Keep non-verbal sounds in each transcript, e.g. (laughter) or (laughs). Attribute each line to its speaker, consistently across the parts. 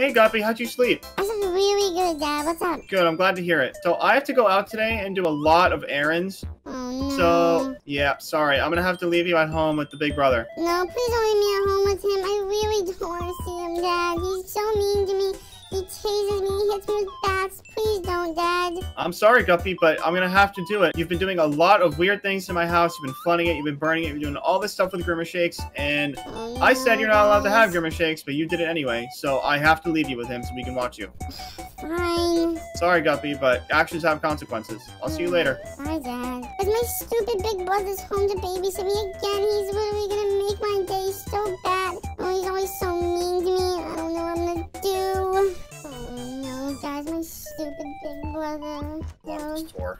Speaker 1: Hey, Guppy, how'd you sleep?
Speaker 2: I slept really good, Dad. What's up?
Speaker 1: Good, I'm glad to hear it. So I have to go out today and do a lot of errands.
Speaker 2: Oh, no.
Speaker 1: So, yeah, sorry. I'm gonna have to leave you at home with the big brother.
Speaker 2: No, please don't leave me at home with him. I really don't want to see him, Dad. He's so mean to me. He chases me, he hits me with bats. Please don't, Dad.
Speaker 1: I'm sorry, Guppy, but I'm gonna have to do it. You've been doing a lot of weird things in my house. You've been flooding it, you've been burning it, you've been doing all this stuff with Grimace Shakes, and
Speaker 2: Oh,
Speaker 1: I said you're not allowed to have. Grimace Shakes, but you did it anyway, so I have to leave you with him so we can watch you.
Speaker 2: Fine.
Speaker 1: Sorry, Guppy, but actions have consequences. I'll see you later.
Speaker 2: Bye, Dad. Is my stupid big brother's home to babysit me again? He's literally gonna make my day so bad. Oh, he's always so mean to me. I don't know what I'm gonna do. Guys, my stupid big brother. No.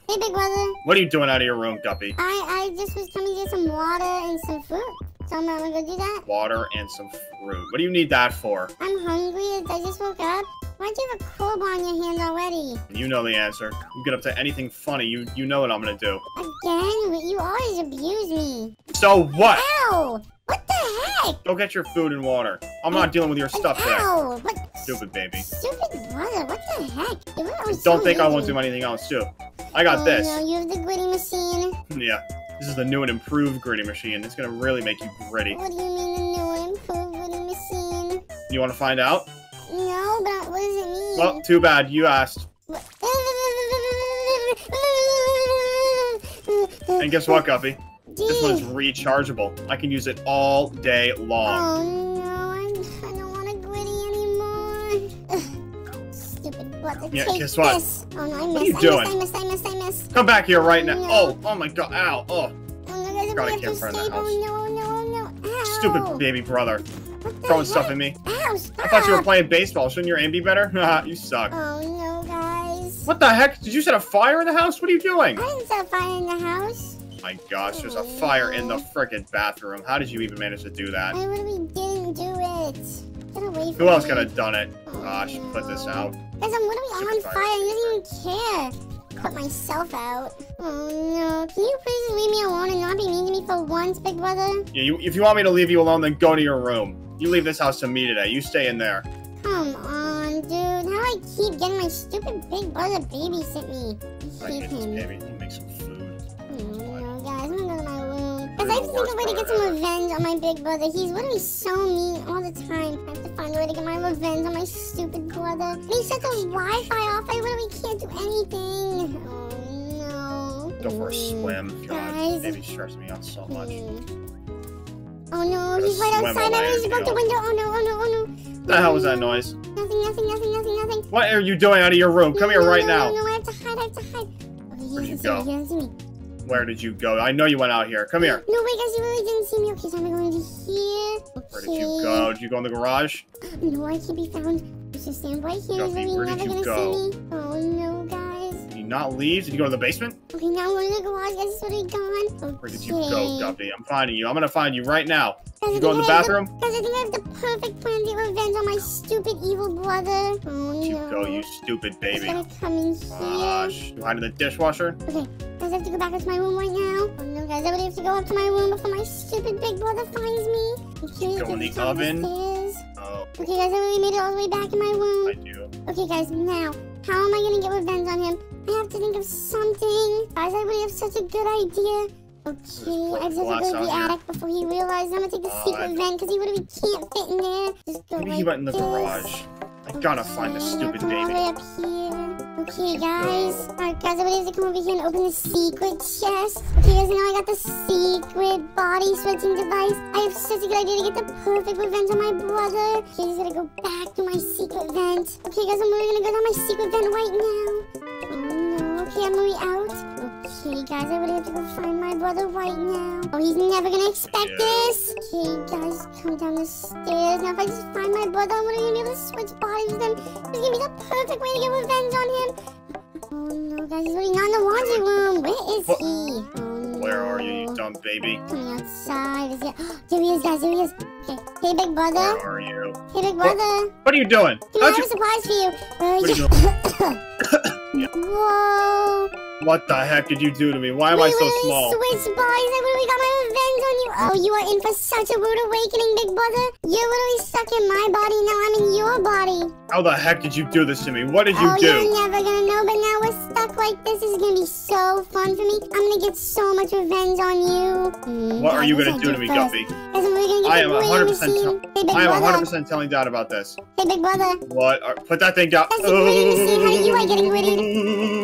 Speaker 2: Hey, big brother.
Speaker 1: What are you doing out of your room, Guppy?
Speaker 2: I I just was coming to get some water and some fruit. So I'm gonna go do that.
Speaker 1: Water and some fruit. What do you need that for?
Speaker 2: I'm hungry. I just woke up. Why'd you have a crowbar on your hand already?
Speaker 1: You know the answer. You get up to anything funny, you you know what I'm gonna do.
Speaker 2: Again? But You always abuse me.
Speaker 1: So what?
Speaker 2: Ow! What the heck?
Speaker 1: Go get your food and water. I'm not dealing with your stuff.
Speaker 2: Ow! What?
Speaker 1: Stupid baby.
Speaker 2: Stupid brother, what the heck?
Speaker 1: Don't
Speaker 2: so
Speaker 1: think I won't do anything else too. I got
Speaker 2: oh,
Speaker 1: this.
Speaker 2: No, you have the gritty machine. (laughs)
Speaker 1: Yeah. This is the new and improved gritty machine. It's gonna really make you gritty.
Speaker 2: What do you mean the new and improved gritty machine?
Speaker 1: You wanna find out?
Speaker 2: No, does it mean?
Speaker 1: Well, too bad. You asked. And guess what, Guppy? This one's rechargeable. I can use it all day long.
Speaker 2: Oh no, I, I don't want a gritty anymore. Ugh, Stupid
Speaker 1: Yeah, guess what?
Speaker 2: this. Oh no, I missed,
Speaker 1: What are you
Speaker 2: I
Speaker 1: doing?
Speaker 2: missed, I missed, I missed, I missed.
Speaker 1: Come back here right now.
Speaker 2: No.
Speaker 1: Oh, oh my god. Ow. Oh,
Speaker 2: Oh no, guys,
Speaker 1: Forgot I
Speaker 2: I have
Speaker 1: can't the house.
Speaker 2: Oh no, no, no. Ow.
Speaker 1: stupid baby brother. Throwing stuff at me. I thought you were playing baseball. Shouldn't your aim be better? (laughs) You suck.
Speaker 2: Oh no, guys.
Speaker 1: What the heck? Did you set a fire in the house? What are you doing?
Speaker 2: I didn't set fire in the house.
Speaker 1: My gosh, there's a fire in the frickin' bathroom. How did you even manage to do that?
Speaker 2: I literally didn't do it. Get away from
Speaker 1: Who else
Speaker 2: me.
Speaker 1: could have done it? Oh, ah, gosh, put this out.
Speaker 2: Guys, I'm literally on fire.
Speaker 1: fire.
Speaker 2: I didn't even care. Put myself out. Oh no. Can you please leave me alone and not be mean to me for once, big brother?
Speaker 1: Yeah, you, if you want me to leave you alone, then go to your room. You leave this house to me today. You stay in there.
Speaker 2: Come on, dude. How do I keep getting my stupid big brother babysit me? I
Speaker 1: I
Speaker 2: hate
Speaker 1: hate this
Speaker 2: him.
Speaker 1: baby. Some food.
Speaker 2: Oh no, guys. I'm gonna go to my room. Cause I have to think of a way to get some revenge on my big brother. He's literally so mean all the time. I have to find a way to get my revenge on my stupid brother. And he set the Wi-Fi off. I literally can't do anything. Oh no.
Speaker 1: Go for a
Speaker 2: Mm.
Speaker 1: swim. God,
Speaker 2: Guys.
Speaker 1: baby stressed me out so much.
Speaker 2: Mm. Oh no, he's right outside. just
Speaker 1: and
Speaker 2: broke the window. Oh no, oh no, oh no.
Speaker 1: What the hell was that noise?
Speaker 2: Nothing, nothing, nothing, nothing, nothing.
Speaker 1: What are you doing out of your room? Come
Speaker 2: No,
Speaker 1: here
Speaker 2: no,
Speaker 1: right
Speaker 2: no,
Speaker 1: now.
Speaker 2: No, no, I have to hide, I have to hide. Okay,
Speaker 1: Where'd you go?
Speaker 2: me, he doesn't see me.
Speaker 1: Where did you go? I know you went out here. Come here.
Speaker 2: No, wait, guys, you really didn't see me. Okay, so I'm going to here. Okay.
Speaker 1: Where did you go? Did you go in the garage? (gasps)
Speaker 2: No, I can't be found. Just stand right here. He's
Speaker 1: Guppy,
Speaker 2: really never gonna see me. Oh no, guys.
Speaker 1: Not leave? Did you go to the basement?
Speaker 2: Okay, now I'm to the garage. Guys, he's already gone. Okay.
Speaker 1: Where did you go, Guppy? I'm finding you. I'm gonna find you right now. You go in the bathroom?
Speaker 2: Guys, I think I have the perfect plan to get revenge on my stupid evil brother. Oh
Speaker 1: you
Speaker 2: no.
Speaker 1: go, you stupid baby.
Speaker 2: He's
Speaker 1: baby?
Speaker 2: gonna come in here.
Speaker 1: Gosh. You hide in the dishwasher?
Speaker 2: Okay, guys, I have to go back up to my room right now. Oh no, guys, I really have to go up to my room before my stupid big brother finds me. Okay,
Speaker 1: Go in the oven. Oh,
Speaker 2: Okay, guys, I really made it all the way back in my
Speaker 1: oh.
Speaker 2: I
Speaker 1: do.
Speaker 2: Okay, guys, now, how am I gonna get revenge on him? I have to think of something. Guys, I really have such a good idea. Okay, I just have to go to the attic before he realizes I'm gonna take the
Speaker 1: Oh,
Speaker 2: secret vent because he literally can't fit in there. Just go
Speaker 1: Maybe he went in the
Speaker 2: this.
Speaker 1: garage. I gotta find the stupid
Speaker 2: come all the
Speaker 1: baby.
Speaker 2: up here. Okay, guys. Alright, guys, everybody has to come over here and open the secret chest. Okay, guys, now I got the secret body switching device. I have such a good idea to get the perfect revenge on my brother. Okay, just gotta go back to my secret vent. Okay, guys, I'm really gonna go down my secret vent right now. Oh no, okay, I'm out. Okay, guys, I really have to go find my brother right now. Oh, he's never gonna expect
Speaker 1: Yeah.
Speaker 2: this. Okay, guys, come down the stairs. Now, if I just find my brother, I'm gonna be able to switch bodies with him. It's gonna be the perfect way to get revenge on him. Oh no, guys, he's already not in the laundry room. Where is
Speaker 1: What?
Speaker 2: he? Oh no.
Speaker 1: Where are you, you dumb baby?
Speaker 2: Coming outside. Is he? There he is, guys. There he is. Okay. Hey, big brother.
Speaker 1: Where are you?
Speaker 2: Hey, big brother.
Speaker 1: What are you doing?
Speaker 2: Can I have a surprise for you? Uh,
Speaker 1: What are you
Speaker 2: yeah. (coughs) (coughs) (coughs)
Speaker 1: Yeah.
Speaker 2: Whoa.
Speaker 1: What the heck did you do to me? Why am
Speaker 2: we
Speaker 1: I so small?
Speaker 2: I literally got my revenge on you. Oh, you are in for such a rude awakening, big brother. You're literally stuck in my body. Now I'm in your body.
Speaker 1: How the heck did you do this to me? What did you
Speaker 2: oh,
Speaker 1: do?
Speaker 2: you're never gonna know, but now we're stuck like this. This is gonna be so fun for me. I'm gonna get so much revenge on you. Hmm,
Speaker 1: What are you gonna do to me,
Speaker 2: first?
Speaker 1: Guppy?
Speaker 2: I'm gonna get
Speaker 1: I am
Speaker 2: gritty
Speaker 1: 100%
Speaker 2: Hey,
Speaker 1: I am 100% telling Dad about this.
Speaker 2: Hey, big brother.
Speaker 1: What? Put that thing down.
Speaker 2: That's the machine. How you like getting gritty? (laughs)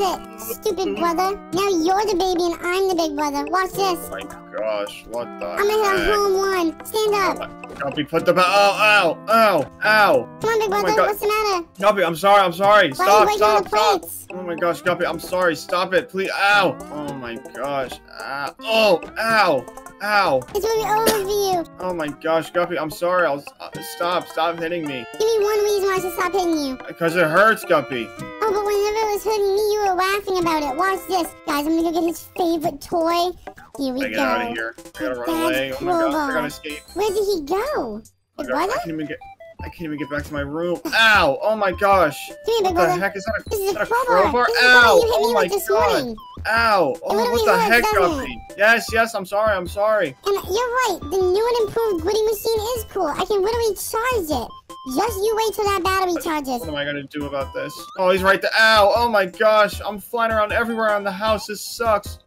Speaker 2: it? Stupid brother. Now you're the baby and I'm the big brother. Watch this.
Speaker 1: Oh my gosh, what the
Speaker 2: I'm gonna hit a home run. Stand up.
Speaker 1: Guppy, put the Oh, ow, ow, ow.
Speaker 2: Come on, big
Speaker 1: Oh
Speaker 2: brother.
Speaker 1: God.
Speaker 2: What's the matter?
Speaker 1: Guppy, I'm sorry, I'm sorry.
Speaker 2: Why
Speaker 1: Stop,
Speaker 2: are you breaking
Speaker 1: stop, stop. Oh my gosh, Guppy, I'm sorry. Stop it, please. Ow. Oh my gosh. Ow. Oh, ow. Ow.
Speaker 2: It's really over for you.
Speaker 1: Oh my gosh, Guppy, I'm sorry. I'll uh, stop. Stop hitting me.
Speaker 2: Give me one reason why I should stop hitting you.
Speaker 1: Because it hurts, Guppy.
Speaker 2: Oh, but whenever it was hurting me, you were laughing about it. Watch this. Guys, I'm gonna go get his favorite toy. Here we
Speaker 1: I get
Speaker 2: go.
Speaker 1: out of here. I gotta run away. Oh my gosh, I gotta escape.
Speaker 2: Where did he go?
Speaker 1: Oh my
Speaker 2: Big brother?
Speaker 1: I can't even get. I can't even get back to my room. Ow! Oh my gosh! What the heck is that? A,
Speaker 2: This is
Speaker 1: that a
Speaker 2: crowbar.
Speaker 1: crowbar?
Speaker 2: This the
Speaker 1: Ow!
Speaker 2: crowbar you hit
Speaker 1: Oh my
Speaker 2: with this
Speaker 1: god!
Speaker 2: morning.
Speaker 1: Ow! Oh, what the heck, Guppy? Yes, yes. I'm sorry. I'm sorry.
Speaker 2: And you're right. The new and improved gritty machine is cool. I can literally charge it. Just you wait till that battery charges.
Speaker 1: What am I gonna do about this? Oh, he's right there. Ow! Oh my gosh! I'm flying around everywhere around the house. This sucks.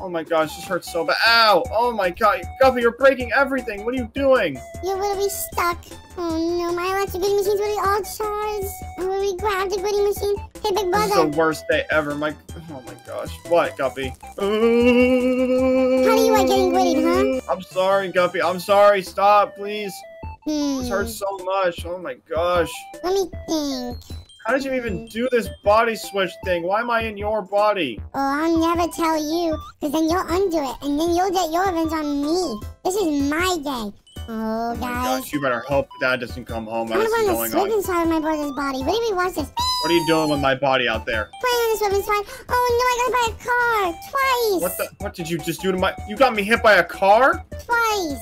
Speaker 1: Oh my gosh, this hurts so bad. Ow! Oh my god, Guppy, you're breaking everything. What are you doing?
Speaker 2: You're literally stuck. Oh no, my electric gritty machine's really all charged. I'm grabbed the gritty machine. Hey, big brother.
Speaker 1: This is the worst day ever. My, oh my gosh. What, Guppy?
Speaker 2: How do you like getting gritty, huh?
Speaker 1: I'm sorry, Guppy. I'm sorry. Stop, please.
Speaker 2: Hmm.
Speaker 1: This hurts so much. Oh my gosh.
Speaker 2: Let me think.
Speaker 1: How did you even do this body switch thing? Why am I in your body?
Speaker 2: Oh, I'll never tell you, because then you'll undo it, and then you'll get your revenge on me. This is my day. Oh,
Speaker 1: Oh
Speaker 2: guys.
Speaker 1: gosh, you better hope Dad doesn't come home.
Speaker 2: I'm gonna
Speaker 1: is
Speaker 2: find the
Speaker 1: going
Speaker 2: switch
Speaker 1: on?
Speaker 2: inside of my brother's body. Till we watch this.
Speaker 1: What are you doing with my body out there?
Speaker 2: Playing on the swim inside. Oh no, I got hit by a car. Twice.
Speaker 1: What the? What did you just do to my? You got me hit by a car?
Speaker 2: Twice.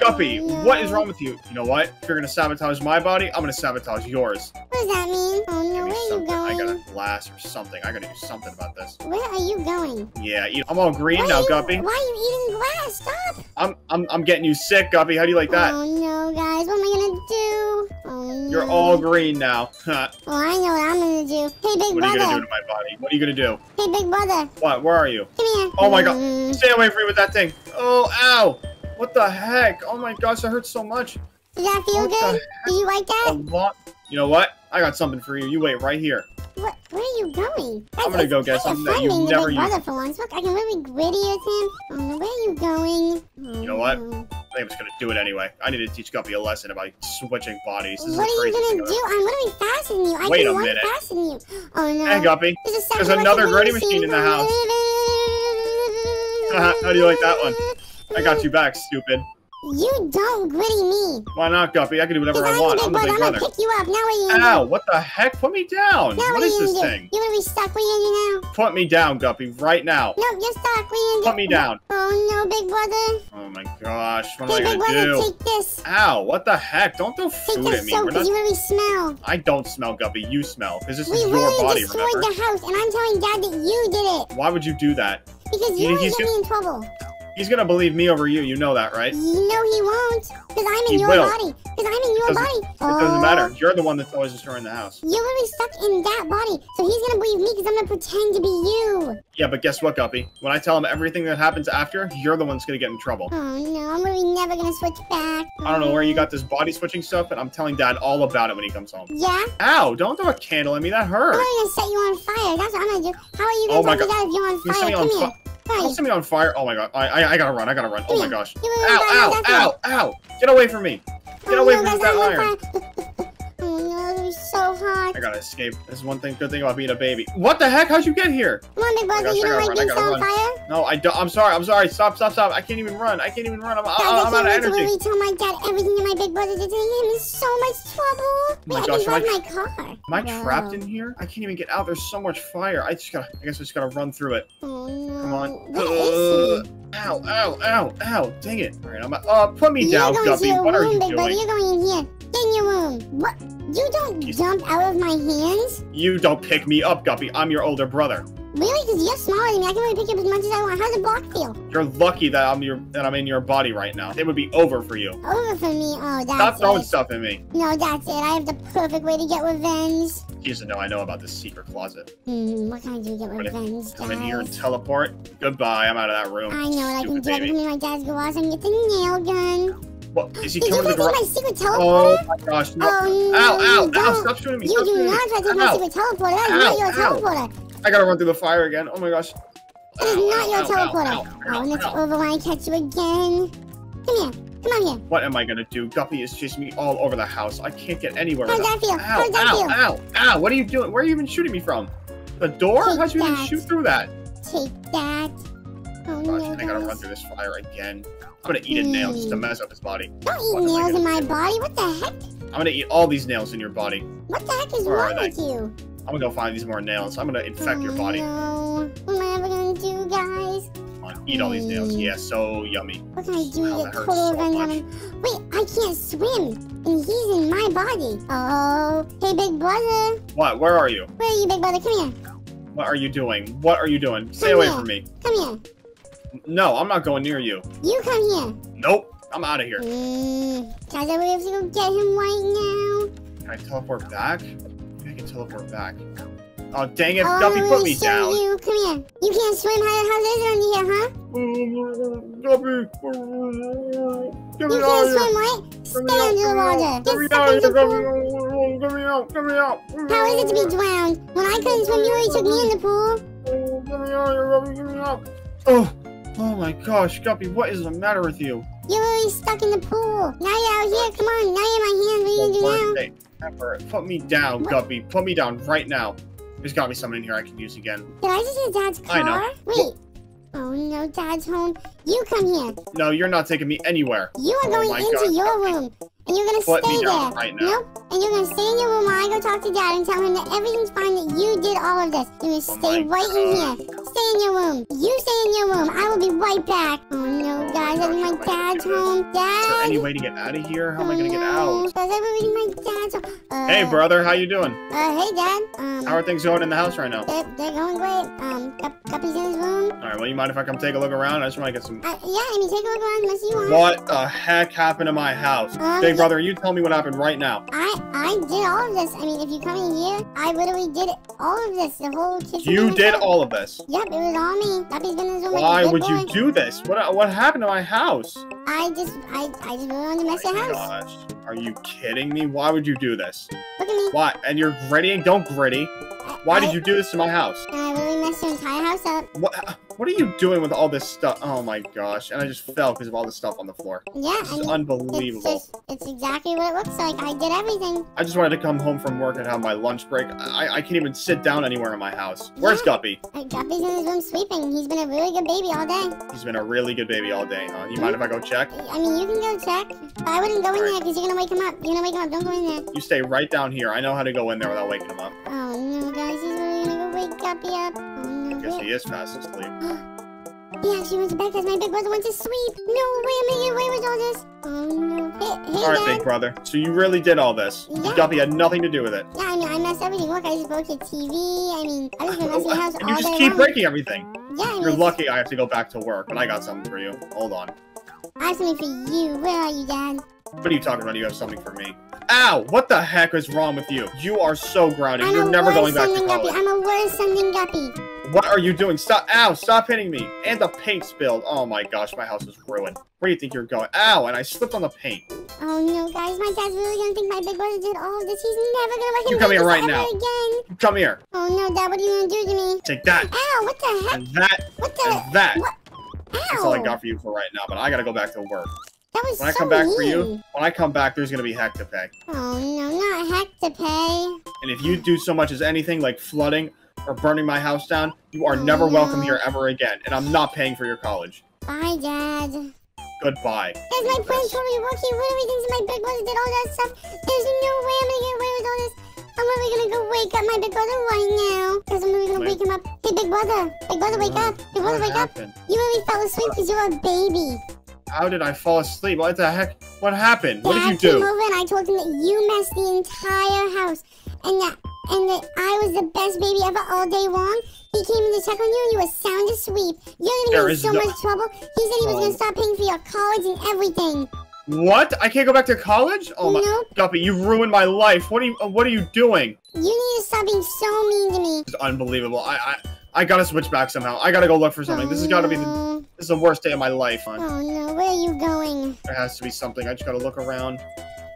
Speaker 1: Guppy,
Speaker 2: Oh,
Speaker 1: what is wrong with you? You know what? If you're gonna sabotage my body, I'm gonna sabotage yours.
Speaker 2: What does that mean? Oh no, where are you
Speaker 1: something. I got a glass or something. I gotta do something about this.
Speaker 2: Where are you going?
Speaker 1: Yeah, I'm all green
Speaker 2: Why
Speaker 1: now,
Speaker 2: you,
Speaker 1: Guppy.
Speaker 2: Why are you eating glass? Stop.
Speaker 1: I'm I'm I'm getting you sick, Guppy. How do you like that?
Speaker 2: Oh no, guys, what am I gonna do? Oh no.
Speaker 1: You're all green now. (laughs) what
Speaker 2: Oh, I know what I'm gonna do. Hey, big Brother.
Speaker 1: What are you gonna do to my body? What are you gonna do?
Speaker 2: Hey, big brother.
Speaker 1: What? Where are you?
Speaker 2: Come here.
Speaker 1: Oh my God.
Speaker 2: Mm,
Speaker 1: Stay away from me with that thing. Oh, ow! What the heck? Oh my gosh, that hurts so much.
Speaker 2: Does that feel
Speaker 1: What
Speaker 2: good? Do you like that?
Speaker 1: A lot. You know what? I got something for you. You wait right here.
Speaker 2: What? Where are you going?
Speaker 1: I'm gonna go get something that
Speaker 2: you
Speaker 1: you've never
Speaker 2: the big
Speaker 1: used.
Speaker 2: brother for once. Look, I can really gritty as him. Where are you going?
Speaker 1: You know what? I think I'm just gonna do it anyway. I need to teach Guppy a lesson about switching bodies. This
Speaker 2: What are you gonna do? I'm literally faster than you. I
Speaker 1: Wait a minute.
Speaker 2: faster than you. Oh no.
Speaker 1: Hey, Guppy.
Speaker 2: There's,
Speaker 1: There's another gritty machine in the house. (laughs) How do you like that one? I got you back, stupid.
Speaker 2: You don't gritty me.
Speaker 1: Why not, Guppy? I can do whatever I
Speaker 2: I'm
Speaker 1: want.
Speaker 2: the
Speaker 1: I'm
Speaker 2: big brother.
Speaker 1: big
Speaker 2: I'm gonna pick you up. Now what are you gonna
Speaker 1: Ow!
Speaker 2: do?
Speaker 1: What the heck? Put me down.
Speaker 2: Now
Speaker 1: What
Speaker 2: what are you
Speaker 1: this
Speaker 2: do?
Speaker 1: thing?
Speaker 2: You're gonna be stuck. What are you gonna do now?
Speaker 1: Put me down, Guppy, right now.
Speaker 2: No, you're stuck. What are you gonna
Speaker 1: Put me down.
Speaker 2: Oh no, big brother.
Speaker 1: Oh my gosh, what am
Speaker 2: Hey,
Speaker 1: I
Speaker 2: big
Speaker 1: gonna
Speaker 2: brother,
Speaker 1: do?
Speaker 2: take this.
Speaker 1: Ow! What the heck? Don't throw
Speaker 2: Take
Speaker 1: food at me.
Speaker 2: soap
Speaker 1: We're not.
Speaker 2: you really smell.
Speaker 1: I don't smell, Guppy. You smell, because this
Speaker 2: We
Speaker 1: is your body.
Speaker 2: destroyed
Speaker 1: Remember?
Speaker 2: the house, and I'm telling Dad that you did it
Speaker 1: Why would you do that?
Speaker 2: because
Speaker 1: He-
Speaker 2: you always
Speaker 1: he's
Speaker 2: get me in trouble.
Speaker 1: He's gonna believe me over you. You know that, right?
Speaker 2: You know he won't because I'm in
Speaker 1: He
Speaker 2: your
Speaker 1: will.
Speaker 2: body. Because I'm in your
Speaker 1: Doesn't-
Speaker 2: body.
Speaker 1: It doesn't
Speaker 2: Oh,
Speaker 1: matter. You're the one that's always destroying the house.
Speaker 2: You're literally stuck in that body, so he's gonna believe me because I'm gonna pretend to be you.
Speaker 1: Yeah, but guess what, Guppy? When I tell him everything that happens after, you're the one that's gonna get in trouble.
Speaker 2: Oh no, I'm really never gonna switch back.
Speaker 1: I don't know where you mm. got this body switching stuff, but I'm telling Dad all about it when he comes home.
Speaker 2: Yeah,
Speaker 1: Ow! Don't throw a candle at me. That
Speaker 2: hurts.
Speaker 1: I'm
Speaker 2: gonna set you on fire. That's what I'm gonna do. How are you oh gonna
Speaker 1: Oh
Speaker 2: tell me that if you're on fire? Come
Speaker 1: on
Speaker 2: here.
Speaker 1: Don't set me on fire. Oh my god. I, I I gotta run. I gotta run. Oh my gosh.
Speaker 2: You really got me,
Speaker 1: Ow! Ow! Ow! Ow! Get away from me. Get
Speaker 2: Oh,
Speaker 1: away from me that iron.
Speaker 2: Oh no, it's so hot.
Speaker 1: I gotta escape. This is one thing. Good thing about being a baby. What the heck? How'd you get here?
Speaker 2: Come on, big brother. you don't like being
Speaker 1: gotta
Speaker 2: on fire?
Speaker 1: No, I don't. I'm sorry. I'm sorry. Stop. Stop. Stop. I can't even run. I can't even run. I'm, I'm
Speaker 2: I
Speaker 1: out
Speaker 2: can't
Speaker 1: of energy.
Speaker 2: really tell my dad everything that my big brother did to him. In so much trouble.
Speaker 1: Oh my gosh,
Speaker 2: I can
Speaker 1: I-
Speaker 2: drive my car.
Speaker 1: Am I
Speaker 2: Wow.
Speaker 1: trapped in here? I can't even get out. There's so much fire. I just gotta. I guess I just gotta run through it.
Speaker 2: Oh no.
Speaker 1: Come on.
Speaker 2: Is
Speaker 1: Uh, Ow! Ow! Ow! Ow! Dang it! All right, I'm. Uh, put me down,
Speaker 2: You're to
Speaker 1: Guppy. What are you doing?
Speaker 2: You're going in here. Get in your room. What? You don't jump out of my hands?
Speaker 1: You don't pick me up, Guppy. I'm your older brother.
Speaker 2: Really? Because you're smaller than me. I can only pick you up as much as I want. How does the block feel?
Speaker 1: You're lucky that I'm your that I'm in your body right now. It would be over for you.
Speaker 2: Over for me? Oh, that's
Speaker 1: Stop throwing
Speaker 2: it.
Speaker 1: stuff at me.
Speaker 2: No, that's it. I have the perfect way to get revenge.
Speaker 1: He doesn't know I know about this secret closet.
Speaker 2: Hmm, what can I do to get revenge,
Speaker 1: Come in here and teleport. Goodbye. I'm out of that room.
Speaker 2: I know what I can do. I can come in my dad's garage and get the nail gun.
Speaker 1: What? Is he coming to the garage?
Speaker 2: my secret
Speaker 1: Oh my gosh! No.
Speaker 2: Oh, no,
Speaker 1: ow! Ow!
Speaker 2: you
Speaker 1: Ow!
Speaker 2: don't.
Speaker 1: Stop shooting me!
Speaker 2: You
Speaker 1: Stop
Speaker 2: do not try to take my secret teleporter. That is
Speaker 1: Ow,
Speaker 2: not your
Speaker 1: ow.
Speaker 2: teleporter.
Speaker 1: I gotta run through the fire again. Oh my gosh!
Speaker 2: That is not your teleporter. oh, and it's over when I catch you again. Come here. Come on here.
Speaker 1: What am I gonna do? Guppy is chasing me all over the house. I can't get anywhere. Without-
Speaker 2: that feel?
Speaker 1: Ow!
Speaker 2: How's that
Speaker 1: Ow!
Speaker 2: feel?
Speaker 1: Ow! Ow! What are you doing? Where are you even shooting me from? The door?
Speaker 2: Take
Speaker 1: How'd you even shoot through that?
Speaker 2: Take that. Oh,
Speaker 1: Gosh,
Speaker 2: no,
Speaker 1: I gotta run through this fire again. I'm gonna eat a nail just to mess up his body.
Speaker 2: Don't eat nails in my body. What the heck?
Speaker 1: I'm gonna eat all these nails in your body.
Speaker 2: What the heck is
Speaker 1: Where
Speaker 2: wrong with you?
Speaker 1: I'm gonna go find these more nails. I'm gonna infect oh your
Speaker 2: Oh,
Speaker 1: body.
Speaker 2: No. What am I ever gonna do, guys?
Speaker 1: Come on, eat all these nails. Yeah, so yummy.
Speaker 2: What can I do
Speaker 1: Wow,
Speaker 2: to get total
Speaker 1: so
Speaker 2: revenge on Wait, I can't swim, and he's in my body. Oh, hey, big brother.
Speaker 1: What? Where are you?
Speaker 2: Where are you, big brother? Come here.
Speaker 1: What are you doing? What are you doing? Stay
Speaker 2: Come
Speaker 1: away
Speaker 2: here.
Speaker 1: from me.
Speaker 2: Come here.
Speaker 1: No, I'm not going near you.
Speaker 2: You come here.
Speaker 1: Nope. I'm out of here.
Speaker 2: Mm, guys, I have to go get him right now.
Speaker 1: Can I teleport back? Maybe I can teleport back. Oh, dang it.
Speaker 2: oh, I
Speaker 1: Guppy,
Speaker 2: wanna
Speaker 1: put me down.
Speaker 2: You. Come here. You can't swim. How, how is it under here, huh?
Speaker 1: Guppy. Get me
Speaker 2: You
Speaker 1: out
Speaker 2: can't swim, right? Stay under the water. Get
Speaker 1: me out,
Speaker 2: in the
Speaker 1: get me- get me out, get me out.
Speaker 2: How is it to be drowned? When I couldn't swim, you already took me in the pool.
Speaker 1: Get me out, get me out. Oh, oh my gosh, Guppy, what is the matter with you?
Speaker 2: You're already stuck in the pool. Now you're out here. Come on. Now you're in my hands. What are you gonna do now?
Speaker 1: Pepper, put me down,
Speaker 2: What?
Speaker 1: Guppy. Put me down right now. There's gotta be something in here I can use again.
Speaker 2: Did I just hear Dad's car?
Speaker 1: I know.
Speaker 2: Wait. Oh no, Dad's home. You come here.
Speaker 1: No, you're not taking me anywhere.
Speaker 2: You are
Speaker 1: Oh
Speaker 2: going into
Speaker 1: God,
Speaker 2: your room. And you're gonna
Speaker 1: Put
Speaker 2: stay there.
Speaker 1: right now.
Speaker 2: Nope. And you're gonna stay in your room while I go talk to Dad and tell him that everything's fine, that you did all of this. You're gonna
Speaker 1: Oh
Speaker 2: stay right in here. Stay in your room. You stay in your room. I will be right back. Oh no,
Speaker 1: Oh my
Speaker 2: I think my
Speaker 1: gosh, how am I
Speaker 2: dad's home.
Speaker 1: Is there any way to get out of here? How am I gonna get
Speaker 2: Oh,
Speaker 1: out?
Speaker 2: Guys, everybody, my dad's home. Uh,
Speaker 1: Hey, brother, how you doing?
Speaker 2: Uh, hey, Dad. Um,
Speaker 1: How are things going in the house right now?
Speaker 2: they're, they're going great. Um, Gup- Guppy's in his room.
Speaker 1: All right, well, you mind if I come take a look around? I just want to get some.
Speaker 2: Uh, yeah, I mean, take a look around as you want.
Speaker 1: What the heck happened to my house?
Speaker 2: Um,
Speaker 1: Big brother, you tell me what happened right now.
Speaker 2: I I did all of this. I mean, if you come in here, I literally did all of this. The whole kitchen.
Speaker 1: You did all of this.
Speaker 2: Yep, it was all me. Guppy's been in his room
Speaker 1: Why would you do this? What what happened to my house?
Speaker 2: I just, I, I just really wanted to mess
Speaker 1: Oh
Speaker 2: your house.
Speaker 1: gosh, are you kidding me? Why would you do this?
Speaker 2: Look at me.
Speaker 1: Why? And you're gritty? Don't gritty. Why
Speaker 2: I,
Speaker 1: did you do this to my house?
Speaker 2: I literally messed your entire house up.
Speaker 1: What What are you doing with all this stuff? Oh my gosh! And I just fell because of all this stuff on the floor.
Speaker 2: Yeah,
Speaker 1: This
Speaker 2: I
Speaker 1: is unbelievable.
Speaker 2: it's just, it's exactly what it looks like. I did everything.
Speaker 1: I just wanted to come home from work and have my lunch break. I, I can't even sit down anywhere in my house. Where's
Speaker 2: Yeah.
Speaker 1: Guppy?
Speaker 2: Uh, Guppy's in his room sleeping. He's been a really good baby all day.
Speaker 1: He's been a really good baby all day, huh? You mind if I go check?
Speaker 2: I mean, you can go check, but I wouldn't go in there because you're gonna wake him up. You're gonna wake him up. Don't go in there.
Speaker 1: You stay right down here. I know how to go in there without waking him up.
Speaker 2: Oh no, guys, he's really gonna go wake Guppy up. Oh
Speaker 1: Guess he is fast asleep. (gasps)
Speaker 2: Yeah, she went to bed because my big brother went to sleep. No way, I'm gonna get away with all this. Oh no. Hey, hey
Speaker 1: All right,
Speaker 2: Dad.
Speaker 1: big brother. So you really did all this.
Speaker 2: Yeah.
Speaker 1: Guppy had nothing to do with it.
Speaker 2: Yeah, I mean, I messed everything. Look, I just broke the TV. I mean, I just messing your house
Speaker 1: and
Speaker 2: all
Speaker 1: you just keep breaking everything.
Speaker 2: Yeah, I mean,
Speaker 1: You're lucky I have to go back to work, but I got something for you. Hold on.
Speaker 2: I have something for you. Where are you, Dad?
Speaker 1: What are you talking about? You have something for me. Ow! What the heck is wrong with you? You are so grounded.
Speaker 2: I'm
Speaker 1: You're never going back to
Speaker 2: than Guppy. I'm a worse Guppy.
Speaker 1: What are you doing? Stop! Ow! Stop hitting me! And the paint spilled. Oh my gosh, my house is ruined. Where do you think you're going? Ow! And I slipped on the paint.
Speaker 2: Oh no, guys, my dad's really gonna think my big brother did all of this. He's never gonna let him
Speaker 1: You
Speaker 2: do
Speaker 1: come here right now.
Speaker 2: again.
Speaker 1: Come here.
Speaker 2: Oh no, Dad, what are you gonna do to me?
Speaker 1: Take that.
Speaker 2: Ow, what the heck?
Speaker 1: And that.
Speaker 2: What the?
Speaker 1: And that.
Speaker 2: What? Ow.
Speaker 1: That's all I got for you for right now, but I gotta go back to work.
Speaker 2: That was
Speaker 1: When I come back
Speaker 2: mean.
Speaker 1: for you, when I come back, there's gonna be heck to pay.
Speaker 2: Oh no, not heck to pay.
Speaker 1: And if you do so much as anything like flooding or burning my house down, you are
Speaker 2: Oh,
Speaker 1: never welcome here ever again. And I'm not paying for your college.
Speaker 2: Bye, Dad.
Speaker 1: Goodbye.
Speaker 2: Guys, my plan totally worked. He really thinks my big brother did all that stuff. There's no way I'm gonna get away with all this. I'm really gonna go wake up my big brother right now. Because I'm really gonna
Speaker 1: Wait.
Speaker 2: wake him up. Hey, big brother. Big brother, wake up. Big brother,
Speaker 1: What
Speaker 2: wake up.
Speaker 1: happened?
Speaker 2: You really fell asleep because you're a baby.
Speaker 1: How did I fall asleep? What the heck? What happened? What did you do?
Speaker 2: came
Speaker 1: do?
Speaker 2: over and I told him that you messed the entire house, and that and that I was the best baby ever all day long. He came in to check on you, and you were sound asleep. You're gonna be in so
Speaker 1: no-
Speaker 2: much trouble. He said he was
Speaker 1: Oh.
Speaker 2: gonna stop paying for your college and everything.
Speaker 1: What? I can't go back to college? Oh my,
Speaker 2: Nope.
Speaker 1: Guppy, you've ruined my life. What are you? uh, What are you doing?
Speaker 2: You need to stop being so mean to me.
Speaker 1: It's unbelievable. I, I, I gotta switch back somehow. I gotta go look for something. This has got to be the,
Speaker 2: Oh,
Speaker 1: this is the worst day of my life. Hon.
Speaker 2: Oh no, where are you going?
Speaker 1: There has to be something. I just gotta look around.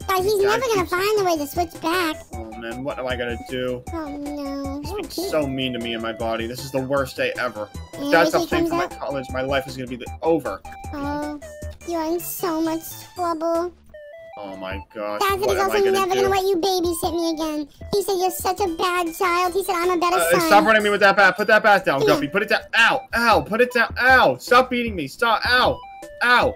Speaker 2: God, he's never gonna
Speaker 1: keeps-
Speaker 2: find a way to switch back.
Speaker 1: Oh man, what am I gonna do?
Speaker 2: Oh no.
Speaker 1: He's
Speaker 2: Oh,
Speaker 1: being so mean to me and my body. This is the worst day ever.
Speaker 2: And every
Speaker 1: stops
Speaker 2: day
Speaker 1: paying for my college. My life is gonna be the, over.
Speaker 2: Oh, you're in so much trouble.
Speaker 1: Oh my gosh.
Speaker 2: Dad said he's also never gonna let you babysit me again. He said you're such a bad child. He said I'm a better
Speaker 1: Uh,
Speaker 2: son.
Speaker 1: stop running me with that bat. Put that bat down,
Speaker 2: Yeah.
Speaker 1: Guppy. Put it down. Ow. Ow. Put it down. Ow. Stop beating me. Stop. Ow. Ow.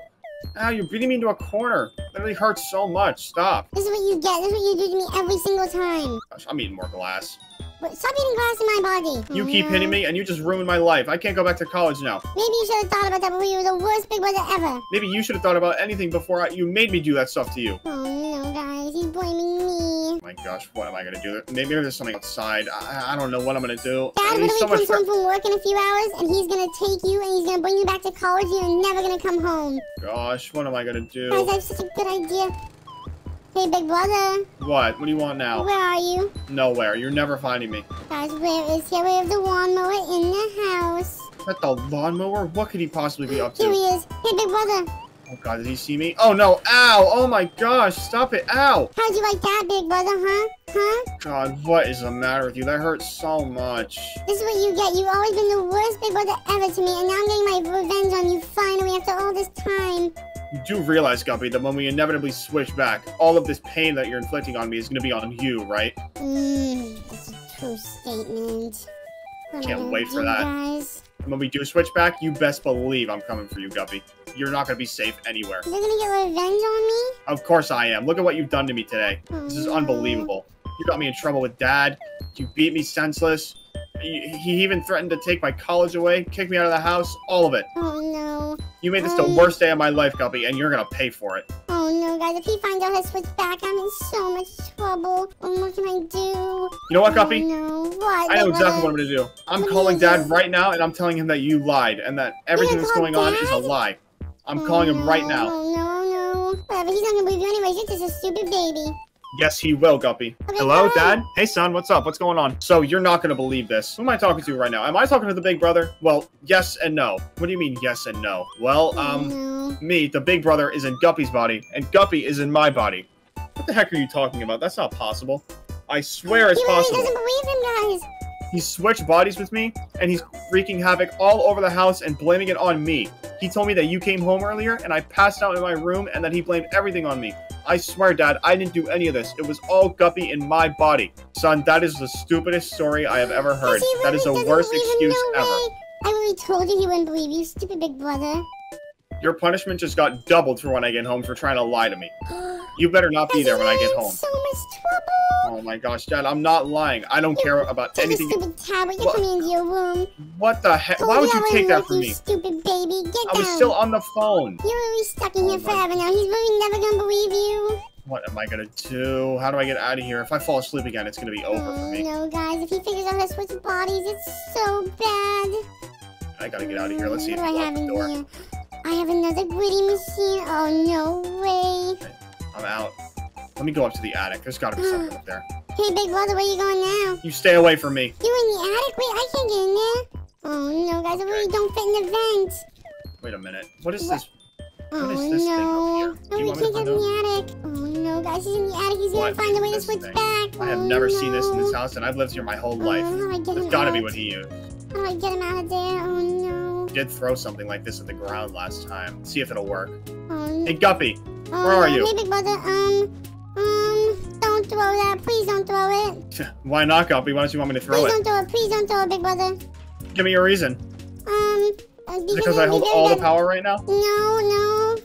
Speaker 1: Ow. You're beating me into a corner. That really hurts so much. Stop.
Speaker 2: This is what you get. This is what you do to me every single time.
Speaker 1: Gosh, I'm eating more glass.
Speaker 2: Stop eating glass in my body.
Speaker 1: You
Speaker 2: Oh,
Speaker 1: keep
Speaker 2: no.
Speaker 1: hitting me, and you just ruined my life. I can't go back to college now.
Speaker 2: Maybe you should have thought about that before you were the worst big brother ever.
Speaker 1: Maybe you should have thought about anything before I, you made me do that stuff to you.
Speaker 2: Oh no, guys, he's blaming me.
Speaker 1: Oh my gosh, what am I gonna do? Maybe there's something outside. I, I don't know what I'm gonna do.
Speaker 2: Dad,
Speaker 1: need so
Speaker 2: comes home from work in a few hours and he's gonna take you and he's gonna bring you back to college and you're never gonna come home?
Speaker 1: Gosh, what am I gonna do? Guys?
Speaker 2: I have such a good idea. Hey, big brother,
Speaker 1: What? What do you want now?
Speaker 2: where are you?
Speaker 1: Nowhere. You're never finding me.
Speaker 2: Guys, where is he? We have the lawnmower in the house.
Speaker 1: Is that the lawnmower? What could he possibly be up to?
Speaker 2: Here he is. Hey, big brother,
Speaker 1: Oh god, did he see me? Oh no! Ow! Oh my gosh! Stop it! Ow!
Speaker 2: how'd you like that, big brother, huh? Huh?
Speaker 1: God, what is the matter with you? That hurts so much.
Speaker 2: This is what you get. You've always been the worst big brother ever to me, and now I'm getting my revenge on you finally after all this time.
Speaker 1: You do realize, Guppy, that when we inevitably switch back, all of this pain that you're inflicting on me is gonna be on you, right?
Speaker 2: Mmm, that's a true statement. What I
Speaker 1: Can't wait for that.
Speaker 2: Guys?
Speaker 1: And when we do switch back, you best believe I'm coming for you, Guppy. You're not gonna be safe anywhere.
Speaker 2: You're gonna get revenge on me?
Speaker 1: Of course I am. Look at what you've done to me today. This is
Speaker 2: Oh, no.
Speaker 1: unbelievable. You got me in trouble with Dad. You beat me senseless. He he even threatened to take my college away, kick me out of the house, all of it.
Speaker 2: Oh no.
Speaker 1: You made this the worst day of my life, Guppy, and you're gonna pay for it.
Speaker 2: Oh no, guys. If he finds out I switched back, I'm in so much trouble. What can I do?
Speaker 1: You know what, Guppy?
Speaker 2: Oh, no. What?
Speaker 1: I know exactly what I'm gonna do. I'm
Speaker 2: What
Speaker 1: calling? Dad right now, and I'm telling him that you lied and that everything that's going on is a lie. I'm
Speaker 2: Oh,
Speaker 1: calling him right now.
Speaker 2: Oh no, no. Whatever. He's not gonna believe you anyways. You're just a stupid baby.
Speaker 1: Yes, he will, Guppy.
Speaker 2: Okay,
Speaker 1: Hello. Dad? Hey, son, what's up? What's going on? So, you're not gonna believe this. Who am I talking to right now? Am I talking to the big brother? Well, yes and no. What do you mean, yes and no? Well, um,
Speaker 2: no.
Speaker 1: me, the big brother, is in Guppy's body, and Guppy is in my body. What the heck are you talking about? That's not possible. I swear it's
Speaker 2: He really
Speaker 1: possible.
Speaker 2: doesn't believe him, guys.
Speaker 1: He switched bodies with me, and he's wreaking havoc all over the house and blaming it on me. He told me that you came home earlier, and I passed out in my room, and that he blamed everything on me. I swear, Dad, I didn't do any of this. It was all Guppy in my body. Son, that is the stupidest story I have ever heard. That is the
Speaker 2: really
Speaker 1: worst excuse
Speaker 2: no
Speaker 1: ever.
Speaker 2: I already told you he wouldn't believe you, stupid big brother.
Speaker 1: Your punishment just got doubled for when I get home for trying to lie to me. (gasps) You better not be there when I get home.
Speaker 2: So much trouble.
Speaker 1: Oh my gosh, Dad, I'm not lying. I don't care about anything.
Speaker 2: stupid tablet.
Speaker 1: What?
Speaker 2: coming into your room.
Speaker 1: What the heck? Why would you take that from
Speaker 2: you,
Speaker 1: me?
Speaker 2: Stupid baby. Get
Speaker 1: I was
Speaker 2: down.
Speaker 1: still on the phone.
Speaker 2: You're really stuck in
Speaker 1: Oh
Speaker 2: here forever now. He's really never gonna believe you.
Speaker 1: What am I gonna do? How do I get out of here? If I fall asleep again, it's gonna be over for
Speaker 2: oh
Speaker 1: me.
Speaker 2: no, guys! If he figures out how to switch bodies, it's so bad.
Speaker 1: I gotta get out of here. Let's see if
Speaker 2: what do I have in
Speaker 1: door.
Speaker 2: here? I have another gritty machine. Oh no way!
Speaker 1: I'm out. Let me go up to the attic. There's gotta be something up there.
Speaker 2: Hey, big brother, where are you going now?
Speaker 1: You stay away from me.
Speaker 2: You in the attic? Wait, I can't get in there. Oh no, guys! I really don't fit in the vent.
Speaker 1: Wait a minute. What is
Speaker 2: What?
Speaker 1: this?
Speaker 2: Oh
Speaker 1: is this thing up
Speaker 2: no! No, we can't get in the attic. Oh no, guys! He's in the attic. He's
Speaker 1: What
Speaker 2: gonna find a way to switch
Speaker 1: thing?
Speaker 2: back.
Speaker 1: I have
Speaker 2: oh,
Speaker 1: never seen this in this house, and I've lived here my whole oh, life.
Speaker 2: Oh, how do I get
Speaker 1: There's gotta be what he used.
Speaker 2: How do I get him out of there? Oh no!
Speaker 1: Did throw something like this at the ground last time. See if it'll work.
Speaker 2: No!
Speaker 1: Hey, Guppy.
Speaker 2: Oh,
Speaker 1: where are you?
Speaker 2: Hey, big brother. Um, um, don't throw that. Please don't throw it. (laughs)
Speaker 1: Why not, Guppy? Why don't you want me to throw
Speaker 2: Please
Speaker 1: it?
Speaker 2: don't throw it. Please don't throw it, big brother.
Speaker 1: Give me a reason.
Speaker 2: Um, uh,
Speaker 1: it because I hold all the power right now?
Speaker 2: No, no.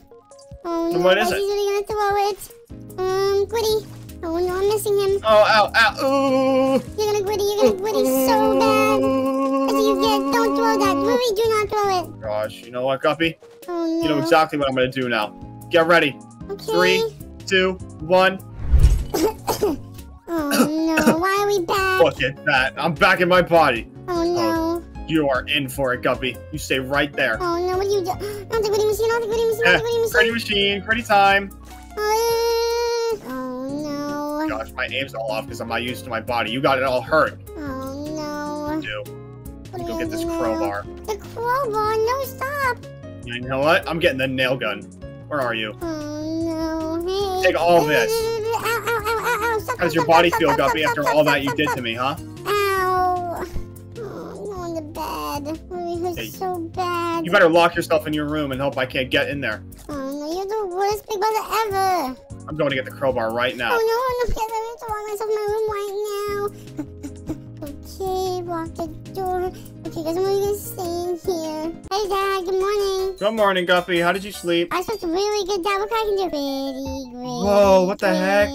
Speaker 2: Oh no!
Speaker 1: What is it?
Speaker 2: He's really gonna throw it. Um, Gritty. Oh no, I'm missing him.
Speaker 1: Oh, ow, ow, ooh.
Speaker 2: You're gonna Gritty. You're gonna Gritty so bad. Throw that. Really, do not throw it.
Speaker 1: Gosh, you know what, Guppy?
Speaker 2: Oh no.
Speaker 1: You know exactly what I'm gonna do now. Get ready.
Speaker 2: Okay.
Speaker 1: Three, two, one. (coughs)
Speaker 2: Oh no, (coughs) why are we back?
Speaker 1: Look at that. I'm back in my body.
Speaker 2: Oh no.
Speaker 1: You are in for it, Guppy. You stay right there.
Speaker 2: Oh no, what do you do? Not the goodie machine, not the goodie machine, not
Speaker 1: Eh,
Speaker 2: the goodie
Speaker 1: Pretty
Speaker 2: machine.
Speaker 1: machine, pretty time.
Speaker 2: Uh, oh no.
Speaker 1: Gosh, my aim's all off because I'm not used to my body. You got it all hurt.
Speaker 2: Oh no.
Speaker 1: Dude,
Speaker 2: What
Speaker 1: go get this crowbar.
Speaker 2: The crowbar, no stop.
Speaker 1: You know what? I'm getting the nail gun. Where are you?
Speaker 2: Oh no. Hey.
Speaker 1: Take all this.
Speaker 2: Ow, ow, ow,
Speaker 1: How's your body feel, Guppy, after all that you did to me, huh?
Speaker 2: Ow. Oh, no, in the bed. It hurts
Speaker 1: Hey,
Speaker 2: so bad.
Speaker 1: You better lock yourself in your room and hope I can't get in there.
Speaker 2: Oh no, you're the worst big brother ever.
Speaker 1: I'm going to get the crowbar right now.
Speaker 2: Oh no, no, yes, I have to lock myself in my room right now. Okay, lock the door. Okay, guys, I'm really gonna stay in here. Hey, Dad, good morning.
Speaker 1: Good morning, Guppy. How did you sleep?
Speaker 2: I slept really good, Dad. What can I can do? Pretty great.
Speaker 1: Whoa, what the heck?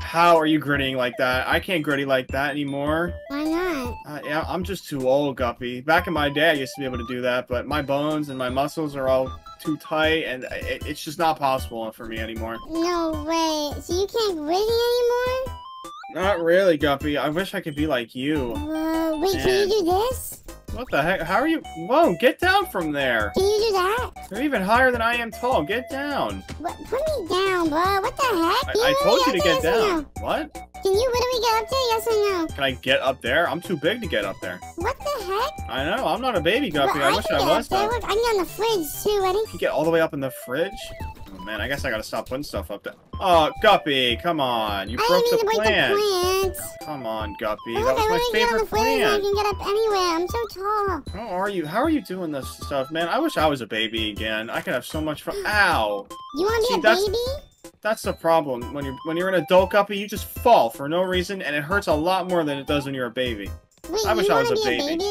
Speaker 1: How are you grittying like that? I can't gritty like that anymore.
Speaker 2: Why not?
Speaker 1: Uh, yeah, I'm just too old, Guppy. Back in my day, I used to be able to do that, but my bones and my muscles are all too tight, and it, it's just not possible for me anymore.
Speaker 2: No way. So you can't gritty anymore?
Speaker 1: Not really, Guppy. I wish I could be like you.
Speaker 2: Whoa, wait, can you do this?
Speaker 1: What the heck? How are you? Whoa, get down from there.
Speaker 2: Can you do that?
Speaker 1: You're even higher than I am tall. Get down.
Speaker 2: What, put me down, bro. What the heck?
Speaker 1: I, I told you to get
Speaker 2: there, yes or
Speaker 1: down. What?
Speaker 2: no? Can you literally get up there? Yes or no?
Speaker 1: Can I get up there? I'm too big to get up there.
Speaker 2: What the heck?
Speaker 1: I know. I'm not a baby, Guppy.
Speaker 2: Well,
Speaker 1: I wish I was.
Speaker 2: Look, I can get on the fridge too. Ready?
Speaker 1: You get all the way up in the fridge? Man, I guess I gotta stop putting stuff up there. Oh, Guppy, come on. You
Speaker 2: I
Speaker 1: broke the
Speaker 2: break the plants.
Speaker 1: Come on, Guppy.
Speaker 2: Oh,
Speaker 1: That
Speaker 2: look, I
Speaker 1: was my
Speaker 2: literally get on the
Speaker 1: favorite
Speaker 2: and I can get up anywhere. I'm so tall.
Speaker 1: How are you? How are you doing this stuff, man? I wish I was a baby again. I could have so much fun. Ow!
Speaker 2: You want
Speaker 1: See,
Speaker 2: to be a
Speaker 1: that's-
Speaker 2: baby?
Speaker 1: That's the problem. When you're when you're an adult guppy, you just fall for no reason, and it hurts a lot more than it does when you're a baby.
Speaker 2: Wait,
Speaker 1: I wish I was a
Speaker 2: be a
Speaker 1: baby.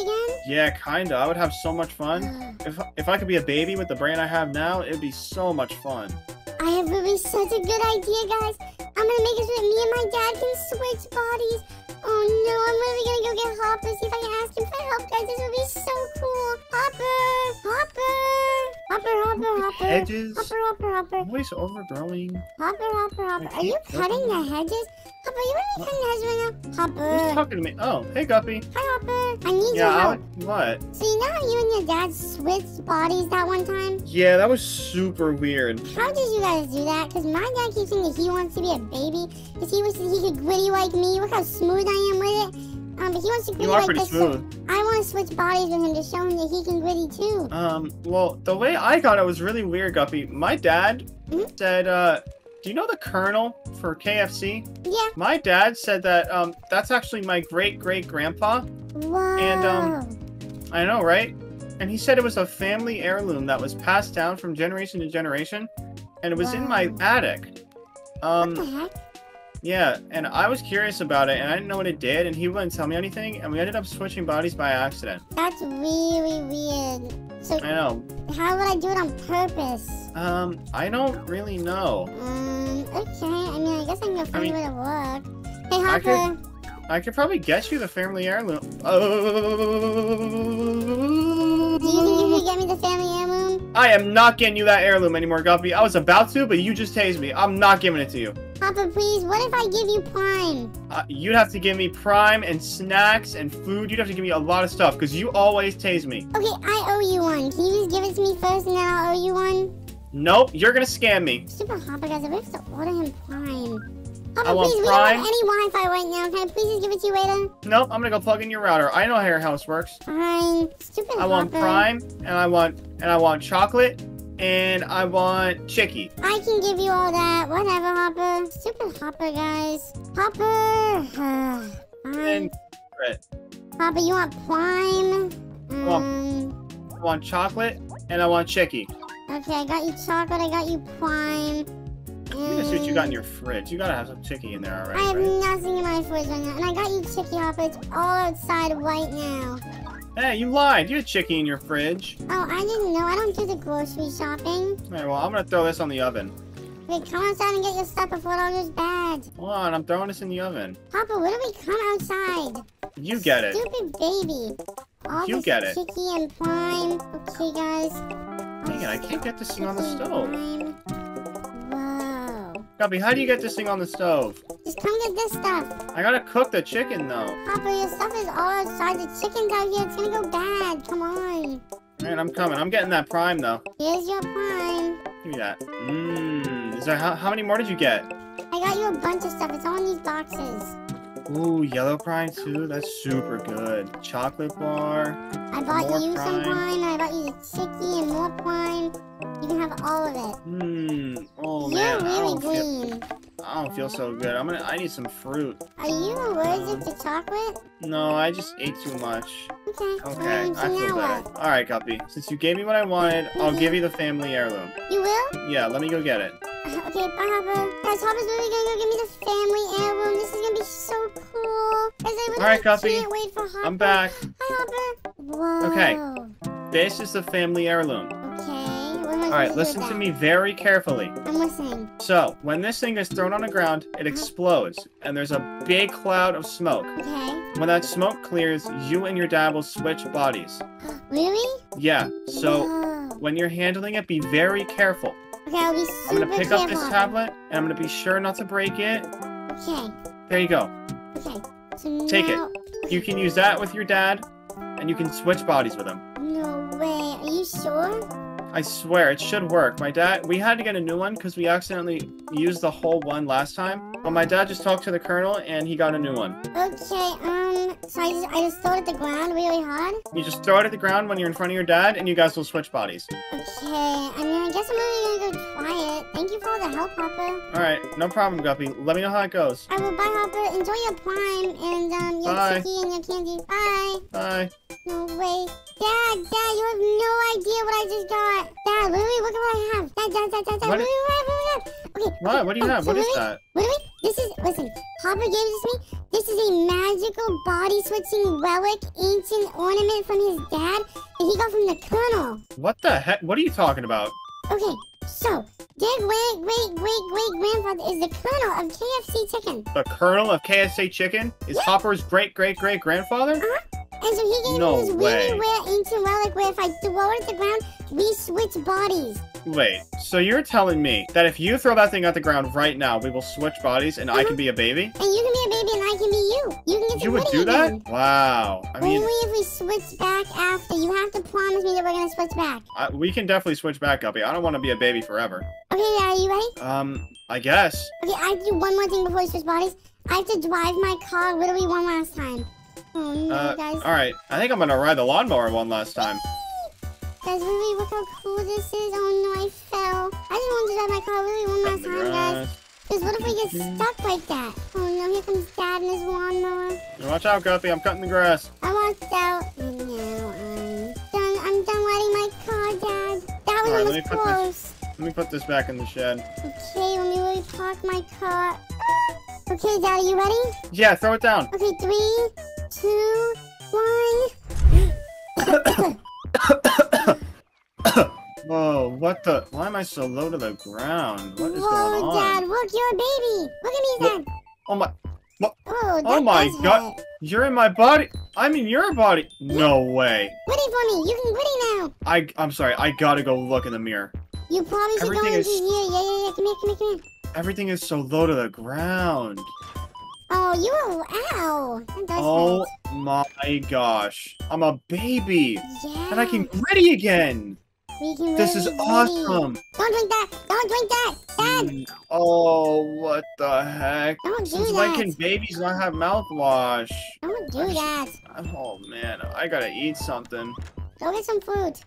Speaker 1: Yeah, kinda. I would have so much fun. If if I could be a baby with the brain I have now, it'd be so much fun.
Speaker 2: I have really such a good idea, guys. I'm gonna make it so that me and my dad can switch bodies. Oh no, I'm really gonna go get Hopper, see if I can ask him for help, guys. This would be so cool. Hopper! Hopper! Hopper, Hopper, Hopper.
Speaker 1: Hedges.
Speaker 2: Hopper, Hopper, Hopper.
Speaker 1: Always overgrowing.
Speaker 2: Hopper, Hopper, Hopper. Are you cutting the hedges? Hopper, you really cutting the hedges right now? Hopper.
Speaker 1: Who's talking to me? Oh, hey, Guppy.
Speaker 2: Hi, Hopper. I need your help.
Speaker 1: I, what?
Speaker 2: So you know how you and your dad switched bodies that one time?
Speaker 1: Yeah, that was super weird.
Speaker 2: How did you guys do that? Because my dad keeps saying that he wants to be a baby. Because he wishes he could gritty like me. Look how smooth I am with it. Um, but he wants to gritty
Speaker 1: You
Speaker 2: like this. so. I want to switch bodies with him to show him that he can gritty too.
Speaker 1: Um, well, the way I got it was really weird, Guppy. My dad
Speaker 2: Mhm.
Speaker 1: said, uh, do you know the Colonel for KFC?
Speaker 2: Yeah.
Speaker 1: My dad said that, um, that's actually my great-great-grandpa.
Speaker 2: Wow.
Speaker 1: And, um, I know, right? And he said it was a family heirloom that was passed down from generation to generation, and it was in my
Speaker 2: Wow.
Speaker 1: attic.
Speaker 2: what the
Speaker 1: Um,
Speaker 2: heck?
Speaker 1: Yeah, and I was curious about it, and I didn't know what it did, and he wouldn't tell me anything, and we ended up switching bodies by accident.
Speaker 2: That's really weird. So
Speaker 1: I know.
Speaker 2: how would I do it on purpose?
Speaker 1: Um, I don't really know.
Speaker 2: Um, okay. I mean, I guess I can go find
Speaker 1: mean,
Speaker 2: a way to work. Hey,
Speaker 1: I could- I could probably get you the family heirloom. Oh.
Speaker 2: Do you think you could get me the family heirloom?
Speaker 1: I am not getting you that heirloom anymore, Guppy. I was about to, but you just tased me. I'm not giving it to you.
Speaker 2: Hopper, please, what if I give you Prime?
Speaker 1: Uh, you'd have to give me prime and snacks and food. You'd have to give me a lot of stuff because you always tase me.
Speaker 2: Okay, I owe you one. Can you just give it to me first and then I'll owe you one?
Speaker 1: Nope, you're gonna scam me.
Speaker 2: Super Hopper, guys, I have to order him Prime. Hopper,
Speaker 1: I want
Speaker 2: please, we don't have any Wi-Fi right now. Can I please just give it to you later?
Speaker 1: Nope, I'm gonna go plug in your router. I know how your house works.
Speaker 2: Fine. Stupid
Speaker 1: I want prime, and I want and I want chocolate, and I want chicky.
Speaker 2: I can give you all that. Whatever, Hopper. Stupid Hopper, guys. Hopper. (sighs) Fine.
Speaker 1: And Grit.
Speaker 2: Hopper, you want Prime? Um,
Speaker 1: I want chocolate, and I want chicky.
Speaker 2: okay, I got you chocolate. I got you Prime.
Speaker 1: Let me see what you got in your fridge. You gotta have some chicky in there already.
Speaker 2: I have
Speaker 1: right?
Speaker 2: nothing in my fridge right now. And I got you Chicky Hopper. It's all outside right now.
Speaker 1: Hey, you lied. You had chicky in your fridge.
Speaker 2: Oh, I didn't know. I don't do the grocery shopping.
Speaker 1: Alright, well, I'm gonna throw this on the oven.
Speaker 2: Wait, come outside and get your stuff before it all goes bad.
Speaker 1: Hold on, I'm throwing this in the oven.
Speaker 2: Hopper, what do we come outside?
Speaker 1: You get it.
Speaker 2: Stupid baby. All
Speaker 1: You get it.
Speaker 2: Chicky and Prime. Okay, guys.
Speaker 1: Dang it, I can't get this thing on the stove.
Speaker 2: Time.
Speaker 1: Guppy, how do you get this thing on the stove?
Speaker 2: Just come get this stuff.
Speaker 1: I gotta cook the chicken though.
Speaker 2: Hopper, your stuff is all outside. The chicken's out here. It's gonna go bad. Come on.
Speaker 1: Man, I'm coming. I'm getting that prime though.
Speaker 2: Here's your prime.
Speaker 1: Give me that. Mmm. Is there how, how many more did you get?
Speaker 2: I got you a bunch of stuff. It's all in these boxes.
Speaker 1: Ooh, yellow prime too. That's super good. Chocolate bar.
Speaker 2: I bought you some
Speaker 1: prime.
Speaker 2: prime. I bought you the chicky and more prime. You can have all of it.
Speaker 1: Mmm. Oh
Speaker 2: You're
Speaker 1: man, I
Speaker 2: really
Speaker 1: don't, feel,
Speaker 2: green.
Speaker 1: I don't feel so good. I'm gonna. I need some fruit.
Speaker 2: Are you allergic to chocolate?
Speaker 1: No, I just ate too much.
Speaker 2: Okay.
Speaker 1: Okay, I feel better.
Speaker 2: what?
Speaker 1: All right, Guppy. Since you gave me what I wanted, I'll give you the family heirloom.
Speaker 2: You will?
Speaker 1: Yeah, let me go get it.
Speaker 2: Uh, okay, bye, Hopper. Guys, Hopper's really gonna go give me the family heirloom. This is gonna be so cool. Guys, I really
Speaker 1: All right, Guppy.
Speaker 2: can't wait for Hopper.
Speaker 1: I'm back.
Speaker 2: Hi, Hopper. Whoa.
Speaker 1: Okay. This is the family heirloom.
Speaker 2: Okay. What am I
Speaker 1: All right, listen to me very carefully.
Speaker 2: I'm listening.
Speaker 1: So, when this thing is thrown on the ground, it explodes, and there's a big cloud of smoke.
Speaker 2: Okay.
Speaker 1: When that smoke clears, you and your dad will switch bodies. (gasps)
Speaker 2: Really?
Speaker 1: Yeah, so
Speaker 2: Whoa.
Speaker 1: when you're handling it, be very careful.
Speaker 2: Okay, I'll be super I'm
Speaker 1: gonna pick
Speaker 2: careful.
Speaker 1: up this tablet, and I'm gonna be sure not to break it.
Speaker 2: Okay.
Speaker 1: There you go.
Speaker 2: Okay. So
Speaker 1: Take it. You can use that with your dad, and you can switch bodies with him.
Speaker 2: No way. Are you sure?
Speaker 1: I swear, it should work. My dad, we had to get a new one because we accidentally used the whole one last time. But my dad just talked to the colonel, and he got a new one.
Speaker 2: Okay, um, so I just, I just throw it at the ground really hard?
Speaker 1: You just throw it at the ground when you're in front of your dad, and you guys will switch bodies.
Speaker 2: Okay, I mean, I guess I'm really gonna go try it. Thank you for all the help, Hopper.
Speaker 1: Alright, no problem, Guppy. Let me know how it goes.
Speaker 2: I will bye, Hopper. Enjoy your prime and, um, your
Speaker 1: Bye.
Speaker 2: and your candy. Bye.
Speaker 1: Bye.
Speaker 2: No way. Dad, Dad, you have no idea what I just got. Dad, look at what I have. Dad, Dad, Dad, Dad, Dad,
Speaker 1: What
Speaker 2: what I have, what I have. Okay.
Speaker 1: What? What do you
Speaker 2: oh,
Speaker 1: have?
Speaker 2: so
Speaker 1: What is that?
Speaker 2: Lily, this is, listen, Hopper gave this to me. This is a magical body switching relic, ancient ornament from his dad that he got from the colonel.
Speaker 1: What the heck? What are you talking about?
Speaker 2: Okay, so their great great great great grandfather is the colonel of KFC Chicken,
Speaker 1: The colonel of KFC Chicken is Hopper's great great great grandfather? Uh-huh.
Speaker 2: And so he gave
Speaker 1: No
Speaker 2: me this
Speaker 1: way.
Speaker 2: really rare ancient relic where if I throw it at the ground, we switch bodies.
Speaker 1: Wait, so you're telling me that if you throw that thing at the ground right now, we will switch bodies and I can be a baby?
Speaker 2: And you can be a baby and I can be you. You can get to
Speaker 1: You would do that?
Speaker 2: again.
Speaker 1: Wow. I mean,
Speaker 2: Only if we switch back after. You have to promise me that we're gonna switch back.
Speaker 1: I, we can definitely switch back, Guppy. I don't want to be a baby forever.
Speaker 2: Okay, yeah, are you ready?
Speaker 1: Um, I guess.
Speaker 2: Okay, I have to do one more thing before we switch bodies. I have to drive my car literally one last time. Oh no,
Speaker 1: Uh,
Speaker 2: guys.
Speaker 1: alright. I think I'm gonna ride the lawnmower one last time.
Speaker 2: Guys, really, look how cool this is. Oh no, I fell. I just wanted to drive my car really one last time, guys. Because what if we get stuck like that? Oh no, here comes Dad and his lawnmower.
Speaker 1: Watch out, Guppy. I'm cutting the grass.
Speaker 2: I walked out. And now I'm done. I'm done riding my car, Dad. That was
Speaker 1: Alright, let
Speaker 2: almost close.
Speaker 1: Let me put this back in the shed.
Speaker 2: Okay, let me really park my car. Okay, Dad, are you ready?
Speaker 1: Yeah, throw it down.
Speaker 2: Okay, three, two, one. (coughs)
Speaker 1: Whoa, what the? Why am I so low to the ground? What is
Speaker 2: Whoa,
Speaker 1: going on?
Speaker 2: Dad, look, you're a baby. Look at me, Dad.
Speaker 1: Oh my,
Speaker 2: Oh, that
Speaker 1: oh my god.
Speaker 2: hurt.
Speaker 1: You're in my body. I'm in your body. No way.
Speaker 2: Witty for me. You can witty now.
Speaker 1: I, I'm sorry. I gotta go look in the mirror.
Speaker 2: You probably should go
Speaker 1: Everything
Speaker 2: into
Speaker 1: is-
Speaker 2: here. Yeah, yeah, yeah. Come here, come here, come here.
Speaker 1: Everything is so low to the ground.
Speaker 2: Oh, you. Ow.
Speaker 1: Oh
Speaker 2: hurt.
Speaker 1: my gosh. I'm a baby. And I can gritty again.
Speaker 2: Can
Speaker 1: This is
Speaker 2: really witty.
Speaker 1: awesome.
Speaker 2: Don't drink that. Don't drink that. Dad,
Speaker 1: Mm, Oh, what the heck?
Speaker 2: don't do
Speaker 1: Since when can babies not have mouthwash?
Speaker 2: Don't do
Speaker 1: I
Speaker 2: that.
Speaker 1: Oh man, I gotta eat something.
Speaker 2: Go get some fruit.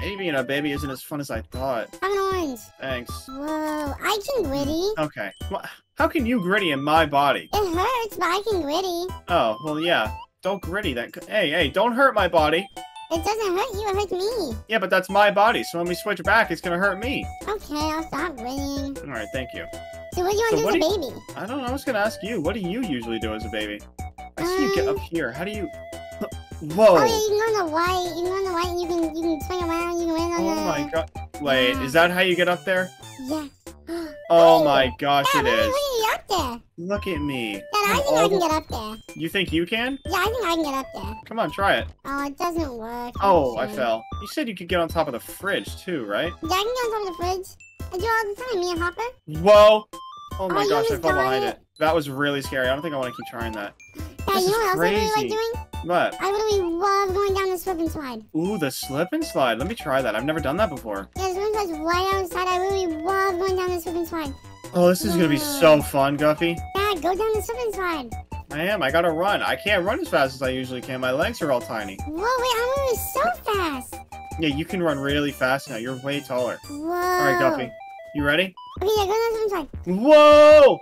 Speaker 1: Maybe being a baby isn't as fun as I thought.
Speaker 2: Have an orange.
Speaker 1: Thanks.
Speaker 2: Whoa, I can gritty.
Speaker 1: Okay. Wha- How can you gritty in my body?
Speaker 2: It hurts, but I can gritty.
Speaker 1: Oh, well, yeah. Don't gritty that. Hey, hey, don't hurt my body.
Speaker 2: It doesn't hurt you, it hurts me.
Speaker 1: Yeah, but that's my body, so when we switch back, it's gonna hurt me.
Speaker 2: Okay, I'll stop grittying.
Speaker 1: Alright, thank you.
Speaker 2: So what do you want
Speaker 1: what
Speaker 2: to do
Speaker 1: do
Speaker 2: as a baby?
Speaker 1: I don't know, I was gonna ask you, what do you usually do as a baby? I see you get
Speaker 2: Um,
Speaker 1: up here. How do you.
Speaker 2: Oh
Speaker 1: Whoa!
Speaker 2: yeah, you can go on the white. You can go on the white you can you can swing around. You can land on
Speaker 1: Oh
Speaker 2: the.
Speaker 1: my god. Wait, is that how you get up there?
Speaker 2: Yeah. (gasps)
Speaker 1: Oh my gosh,
Speaker 2: Yeah,
Speaker 1: it is.
Speaker 2: Look, you're up up there.
Speaker 1: Look at me.
Speaker 2: Dad, I think I can
Speaker 1: the-
Speaker 2: get up there.
Speaker 1: You think you can?
Speaker 2: Yeah, I think I can get up there.
Speaker 1: Come on, try it.
Speaker 2: Oh, it doesn't work.
Speaker 1: Oh, I fell. You said you could get on top of the fridge too, right?
Speaker 2: Yeah, I can get on top of the fridge. I do all the time, me and Hopper.
Speaker 1: Whoa! Oh, oh my
Speaker 2: you
Speaker 1: gosh, I fell behind
Speaker 2: died.
Speaker 1: it. That was really scary. I don't think I want to keep trying that.
Speaker 2: Dad,
Speaker 1: This
Speaker 2: you know what else I really like doing?
Speaker 1: What?
Speaker 2: I really love going down the slip and slide.
Speaker 1: Ooh, the slip and slide. Let me try that. I've never done that before.
Speaker 2: Yeah, the slip and slide's right outside. I really love going down the slip and slide.
Speaker 1: Oh, this is gonna be hmm. so fun, Guppy.
Speaker 2: Yeah, go down the slip and slide.
Speaker 1: I am. I gotta run. I can't run as fast as I usually can. My legs are all tiny.
Speaker 2: Whoa, wait, I'm moving so fast.
Speaker 1: Yeah, you can run really fast now. You're way taller.
Speaker 2: Whoa.
Speaker 1: All right, Guppy. You ready?
Speaker 2: Okay, yeah, go down the slip and slide.
Speaker 1: Whoa!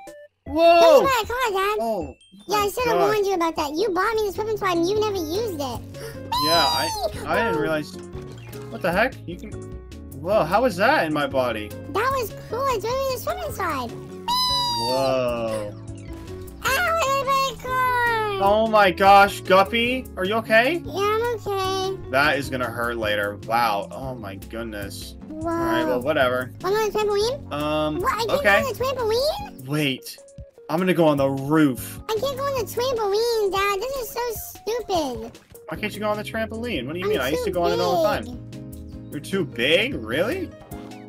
Speaker 1: Whoa!
Speaker 2: a car, Dad.
Speaker 1: Oh.
Speaker 2: Yeah, I should have warned you about that. You bought me this and slide and you never used it.
Speaker 1: Yeah, I I didn't realize. What the heck? You can. Whoa! How was that in my body?
Speaker 2: That was cool. It's really the slip and slide.
Speaker 1: Whoa!
Speaker 2: Ow, I hit my car.
Speaker 1: Oh my gosh, Guppy, are you okay?
Speaker 2: Yeah, I'm okay.
Speaker 1: That is gonna hurt later. Wow. Oh my goodness.
Speaker 2: Whoa.
Speaker 1: All right. Well, whatever.
Speaker 2: Wanna on the trampoline?
Speaker 1: Um.
Speaker 2: What? I can't
Speaker 1: Okay.
Speaker 2: go on the trampoline?
Speaker 1: Wait. I'm gonna go on the roof.
Speaker 2: I can't go on the trampoline, Dad. This is so stupid.
Speaker 1: Why can't you go on the trampoline? What do you
Speaker 2: I'm
Speaker 1: mean? I used to go on it all the time. You're too big? Really?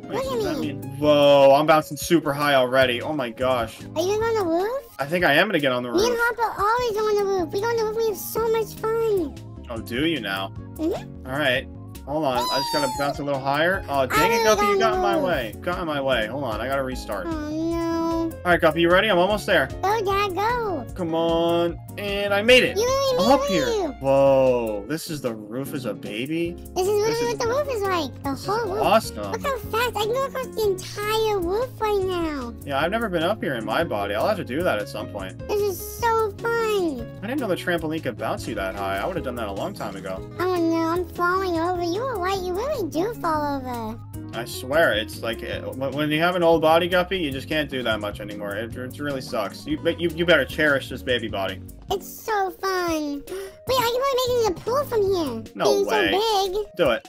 Speaker 1: Wait,
Speaker 2: Look at
Speaker 1: does that
Speaker 2: me.
Speaker 1: mean- Whoa, I'm bouncing super high already. Oh my gosh.
Speaker 2: Are you gonna go on the roof?
Speaker 1: I think I am gonna get on the roof.
Speaker 2: Me and. Hopper always go on the roof. We go on the roof. We have so much fun.
Speaker 1: Oh, do you now?
Speaker 2: Mhm.
Speaker 1: All right. Hold on. I just gotta bounce a little higher. Oh, dang it, Guppy, you got in my way. Got in my way. Hold on. I gotta restart.
Speaker 2: Oh no.
Speaker 1: All right, Guppy, you ready? I'm almost there.
Speaker 2: Go, Dad, go.
Speaker 1: Come on. And I made it.
Speaker 2: You really
Speaker 1: I'm up here. Whoa. This is the roof as a baby.
Speaker 2: This is literally
Speaker 1: This is-
Speaker 2: what the roof is like. The
Speaker 1: This
Speaker 2: whole roof.
Speaker 1: awesome.
Speaker 2: Look how fast I can go across the entire roof right now.
Speaker 1: Yeah, I've never been up here in my body. I'll have to do that at some point.
Speaker 2: This is so fun.
Speaker 1: I didn't know the trampoline could bounce you that high. I would have done that a long time ago.
Speaker 2: Oh no, I'm falling over. You were right. You really do fall over.
Speaker 1: I swear, it's like uh, when you have an old body, Guppy, you just can't do that much anymore. It, it really sucks. You, but you, you better cherish this baby body.
Speaker 2: It's so fun. Wait, I can probably make it in the pool from here.
Speaker 1: No
Speaker 2: Being
Speaker 1: way.
Speaker 2: so big.
Speaker 1: Do it.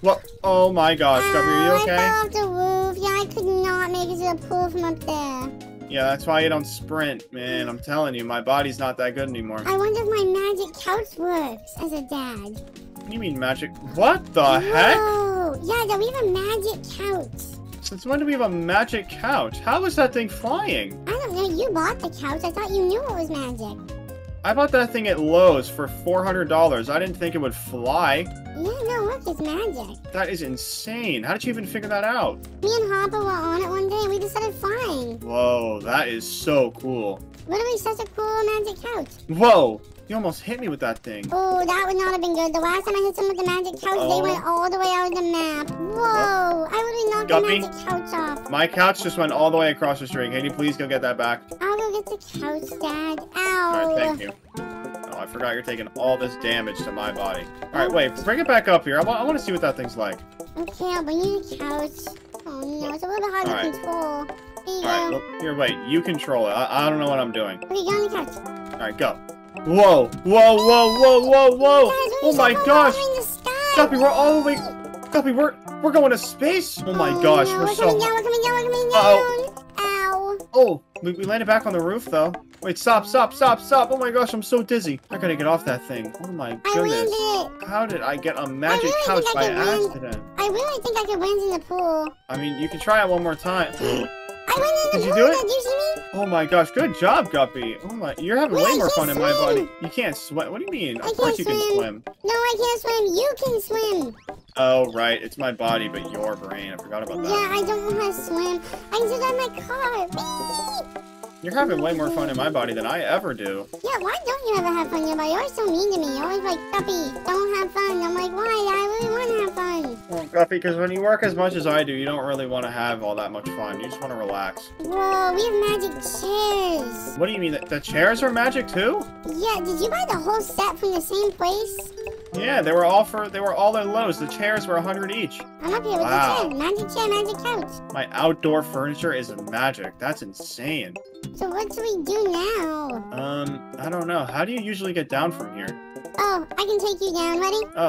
Speaker 1: What? Oh my gosh, Guppy, are you
Speaker 2: I
Speaker 1: okay?
Speaker 2: fell off the roof. Yeah, I could not make it to the pool from up there.
Speaker 1: Yeah, that's why you don't sprint, man. I'm telling you, my body's not that good anymore.
Speaker 2: I wonder if my magic couch works as a dad.
Speaker 1: You mean magic? What the heck?
Speaker 2: Whoa. Yeah, Dad, we have a magic couch.
Speaker 1: Since when do we have a magic couch? How is that thing flying?
Speaker 2: I don't know. You bought the couch. I thought you knew it was magic.
Speaker 1: I bought that thing at Lowe's for $400. I didn't think it would fly.
Speaker 2: Yeah, no, look, it's magic.
Speaker 1: That is insane. How did you even figure that out?
Speaker 2: Me and Hopper were on it one day and we decided fine.
Speaker 1: Whoa, that is so cool.
Speaker 2: Literally such a cool magic couch.
Speaker 1: Whoa, you almost hit me with that thing.
Speaker 2: Oh, that would not have been good. The last time I hit someone with the magic couch,
Speaker 1: Oh.
Speaker 2: they went all the way out of the map. Whoa! I literally knocked
Speaker 1: Guppy?
Speaker 2: the magic couch off.
Speaker 1: My couch just went all the way across the street. Can you please go get that back?
Speaker 2: I'll go get the couch, Dad.
Speaker 1: All
Speaker 2: Ow!
Speaker 1: right, thank you. Oh, I forgot you're taking all this damage to my body. All right, wait, bring it back up here. I want, I want to see what that thing's like.
Speaker 2: Okay, I'll bring you the couch. Oh no, it's a little bit hard
Speaker 1: All
Speaker 2: to
Speaker 1: right.
Speaker 2: control. Here you
Speaker 1: All right,
Speaker 2: go.
Speaker 1: look, here, wait. You control it. I, I don't know what I'm doing.
Speaker 2: Okay, get on the couch.
Speaker 1: All right, go. Whoa, whoa, whoa, whoa, whoa, whoa! Oh my gosh!
Speaker 2: far in the sky.
Speaker 1: Guppy, we're all the way. Guppy, we're we're going to space. Oh my
Speaker 2: Oh,
Speaker 1: gosh, we're
Speaker 2: we're
Speaker 1: so.
Speaker 2: coming down, we're coming down, we're coming down. Ow.
Speaker 1: Oh, we, we landed back on the roof though. Wait, stop, stop, stop, stop! Oh my gosh, I'm so dizzy. I gotta get off that thing. Oh my
Speaker 2: I
Speaker 1: goodness.
Speaker 2: landed.
Speaker 1: How did I get a magic
Speaker 2: really
Speaker 1: couch by
Speaker 2: I could land-
Speaker 1: accident?
Speaker 2: I really think I could land in the pool.
Speaker 1: I mean, you can try it one more time. (gasps) (gasps)
Speaker 2: I went in
Speaker 1: Did
Speaker 2: the
Speaker 1: you do it?
Speaker 2: Did you see me?
Speaker 1: Oh my gosh, good job, Guppy. Oh my, you're having
Speaker 2: Wait,
Speaker 1: way
Speaker 2: I
Speaker 1: more fun in my body. You can't swim. What do you mean?
Speaker 2: I
Speaker 1: Of course you can
Speaker 2: swim.
Speaker 1: swim.
Speaker 2: No, I can't swim. You can swim.
Speaker 1: Oh right, it's my body, but your brain. I forgot about that.
Speaker 2: Yeah, I don't know how to swim. I can just drive my car. Whee!
Speaker 1: You're having way more fun in my body than I ever do.
Speaker 2: Yeah, why don't you ever have fun? Yeah, but you're always so mean to me. You're always like, Guppy, don't have fun. I'm like, why? I really want to have fun.
Speaker 1: Well, Guppy, because when you work as much as I do, you don't really want to have all that much fun. You just want to relax.
Speaker 2: Whoa, we have magic chairs.
Speaker 1: What do you mean? The chairs are magic too?
Speaker 2: Yeah, did you buy the whole set from the same place?
Speaker 1: Yeah, they were all for. They were all at Lowe's. The chairs were a hundred each.
Speaker 2: I'm here with
Speaker 1: Wow.
Speaker 2: the chair. Magic chair, magic couch.
Speaker 1: My outdoor furniture is magic. That's insane.
Speaker 2: So what do we do now?
Speaker 1: Um, I don't know. How do you usually get down from here?
Speaker 2: Oh, I can take you down. Ready?
Speaker 1: Oh,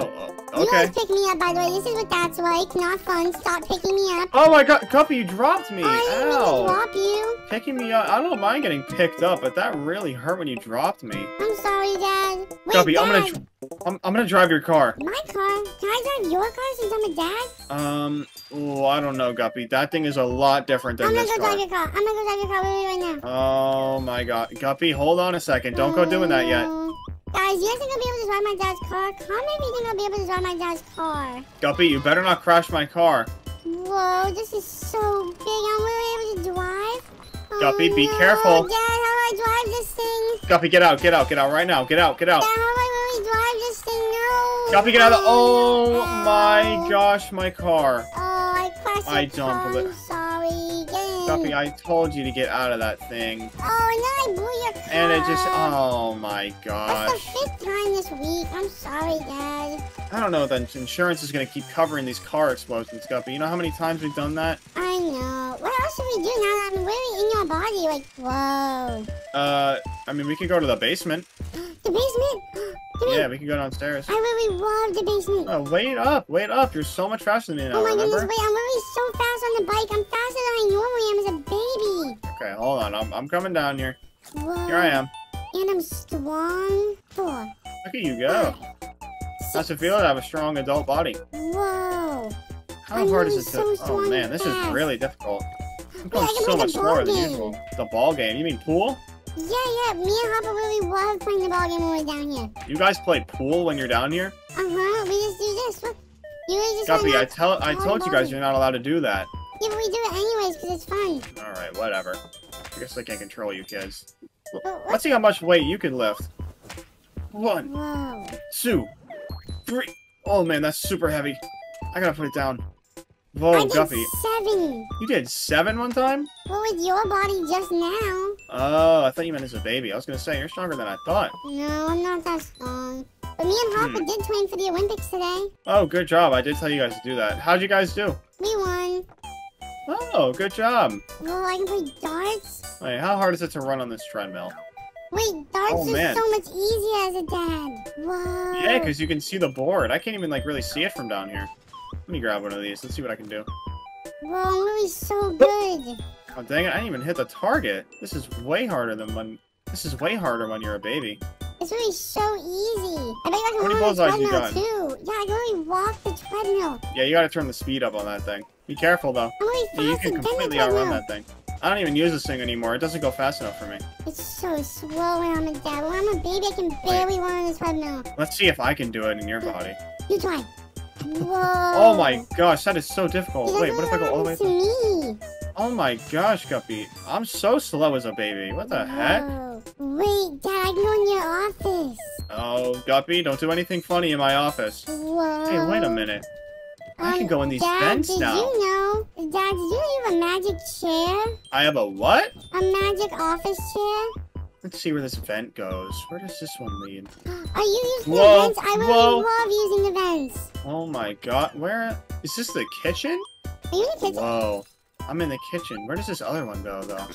Speaker 1: uh,
Speaker 2: You always pick me up, by the way. This is what that's like. Not fun. Stop picking me up.
Speaker 1: Oh my god, Guppy, you dropped me!
Speaker 2: I didn't mean to
Speaker 1: Ow!
Speaker 2: drop you.
Speaker 1: Picking me up. I don't mind getting picked up, but that really hurt when you dropped me.
Speaker 2: I'm sorry, Dad. Wait,
Speaker 1: Guppy,
Speaker 2: Dad.
Speaker 1: I'm gonna, I'm, I'm gonna drive your car.
Speaker 2: My car? Can I drive your car since I'm a dad?
Speaker 1: Um, oh, I don't know, Guppy. That thing is a lot different than
Speaker 2: I'm gonna
Speaker 1: this
Speaker 2: go drive your car. I'm gonna go drive your car right, right now.
Speaker 1: Oh my god, Guppy, hold on a second. Don't go doing that yet.
Speaker 2: Oh. Guys, you guys think I'll be able to drive my dad's car? Comment if you think I'll be able to drive my dad's car.
Speaker 1: Guppy, you better not crash my car.
Speaker 2: Whoa, this is so big. I'm really able to drive.
Speaker 1: Guppy,
Speaker 2: oh,
Speaker 1: be careful.
Speaker 2: Oh, Dad, how do I drive this thing?
Speaker 1: Guppy, get out, get out, get out right now. Get out, get out.
Speaker 2: Dad, how do I really drive this thing? No.
Speaker 1: Guppy, get out of the. Oh
Speaker 2: no.
Speaker 1: Oh my gosh, my car.
Speaker 2: Oh, I crashed
Speaker 1: I don't believe-
Speaker 2: I'm sorry. Get
Speaker 1: Guppy, I told you to get out of that thing.
Speaker 2: Oh, and then I blew your car.
Speaker 1: And it just. Oh my
Speaker 2: That's
Speaker 1: gosh.
Speaker 2: the fifth time this week. I'm sorry, Dad.
Speaker 1: I don't know that insurance is gonna keep covering these car explosions, Guppy. You know how many times we've done that?
Speaker 2: I know. What else should we do now that I'm really in your body? Like, whoa.
Speaker 1: Uh, I mean, we could go to the basement. (gasps)
Speaker 2: The basement?
Speaker 1: Yeah, we can go downstairs.
Speaker 2: I really love the basement.
Speaker 1: Oh, wait up, wait up. You're so much faster than me now,
Speaker 2: oh my goodness, wait, I'm really so fast on the bike. I'm faster than I normally am as a baby.
Speaker 1: Okay, hold on. I'm, I'm coming down here.
Speaker 2: Whoa.
Speaker 1: Here I am.
Speaker 2: And I'm strong. Four.
Speaker 1: Look at you go. How's it feel to have a strong adult body?
Speaker 2: Whoa.
Speaker 1: How
Speaker 2: I'm
Speaker 1: hard
Speaker 2: really
Speaker 1: is it to... oh man, this is really difficult. I'm going
Speaker 2: I can
Speaker 1: so much slower
Speaker 2: ball
Speaker 1: than usual. The ball game? You mean pool?
Speaker 2: Yeah, yeah. Me and Hopper really love playing the ball game when we're down here.
Speaker 1: You guys play pool when you're down here?
Speaker 2: Uh-huh. We just do this. Look. You really just
Speaker 1: Guppy, I tell I told you guys you're not allowed to do that.
Speaker 2: Yeah, but we do it anyways because it's fun.
Speaker 1: Alright, whatever. I guess I can't control you kids.
Speaker 2: But?
Speaker 1: Let's see how much weight you can lift. One,
Speaker 2: Whoa.
Speaker 1: two, three. Oh man, that's super heavy. I gotta put it down.
Speaker 2: I
Speaker 1: Whoa,
Speaker 2: did
Speaker 1: Guppy.
Speaker 2: seven.
Speaker 1: You did seven one time?
Speaker 2: Well, with your body just now.
Speaker 1: Oh, I thought you meant as a baby. I was gonna say, you're stronger than I thought.
Speaker 2: No, I'm not that strong. But me and Hopper
Speaker 1: Hmm.
Speaker 2: did train for the Olympics today.
Speaker 1: Oh, good job. I did tell you guys to do that. How'd you guys do?
Speaker 2: We won.
Speaker 1: Oh, good job.
Speaker 2: Well, I can play darts.
Speaker 1: Wait, how hard is it to run on this treadmill?
Speaker 2: Wait, darts
Speaker 1: Oh,
Speaker 2: is
Speaker 1: man.
Speaker 2: so much easier as a dad. Whoa.
Speaker 1: Yeah, because you can see the board. I can't even, like, really see it from down here. Let me grab one of these. Let's see what I can do.
Speaker 2: Whoa, I'm really so oh. good.
Speaker 1: Oh, dang it. I didn't even hit the target. This is way harder than when... This is way harder when you're a baby.
Speaker 2: It's really so easy. I bet you I
Speaker 1: How
Speaker 2: can walk the treadmill too. Yeah, I can really walk the treadmill.
Speaker 1: Yeah, you gotta turn the speed up on that thing. Be careful, though.
Speaker 2: I'm really
Speaker 1: Yeah, you can completely outrun that thing. I don't even use this thing anymore. It doesn't go fast enough for me.
Speaker 2: It's so slow when I'm a dad. When I'm a baby, I can barely run on this treadmill.
Speaker 1: Let's see if I can do it in your body.
Speaker 2: You try. Whoa.
Speaker 1: Oh my gosh, that is so difficult.
Speaker 2: It
Speaker 1: Wait, what if I go all the way
Speaker 2: to me?
Speaker 1: Oh my gosh, Guppy. I'm so slow as a baby. What the heck?
Speaker 2: Whoa. Wait, Dad, I can go in your office.
Speaker 1: Oh, Guppy, don't do anything funny in my office.
Speaker 2: Whoa.
Speaker 1: Hey, wait a minute. I can
Speaker 2: Um,
Speaker 1: go in these
Speaker 2: Dad,
Speaker 1: vents
Speaker 2: did
Speaker 1: now.
Speaker 2: you know? Dad, did you have a magic chair?
Speaker 1: I have a what?
Speaker 2: A magic office chair?
Speaker 1: Let's see where this vent goes. Where does this one lead?
Speaker 2: Are you using
Speaker 1: Whoa,
Speaker 2: the vents? I really love using the vents.
Speaker 1: Oh my god, where? Is this the kitchen?
Speaker 2: Are you in the kitchen?
Speaker 1: Whoa. I'm in the kitchen. Where does this other one go, though?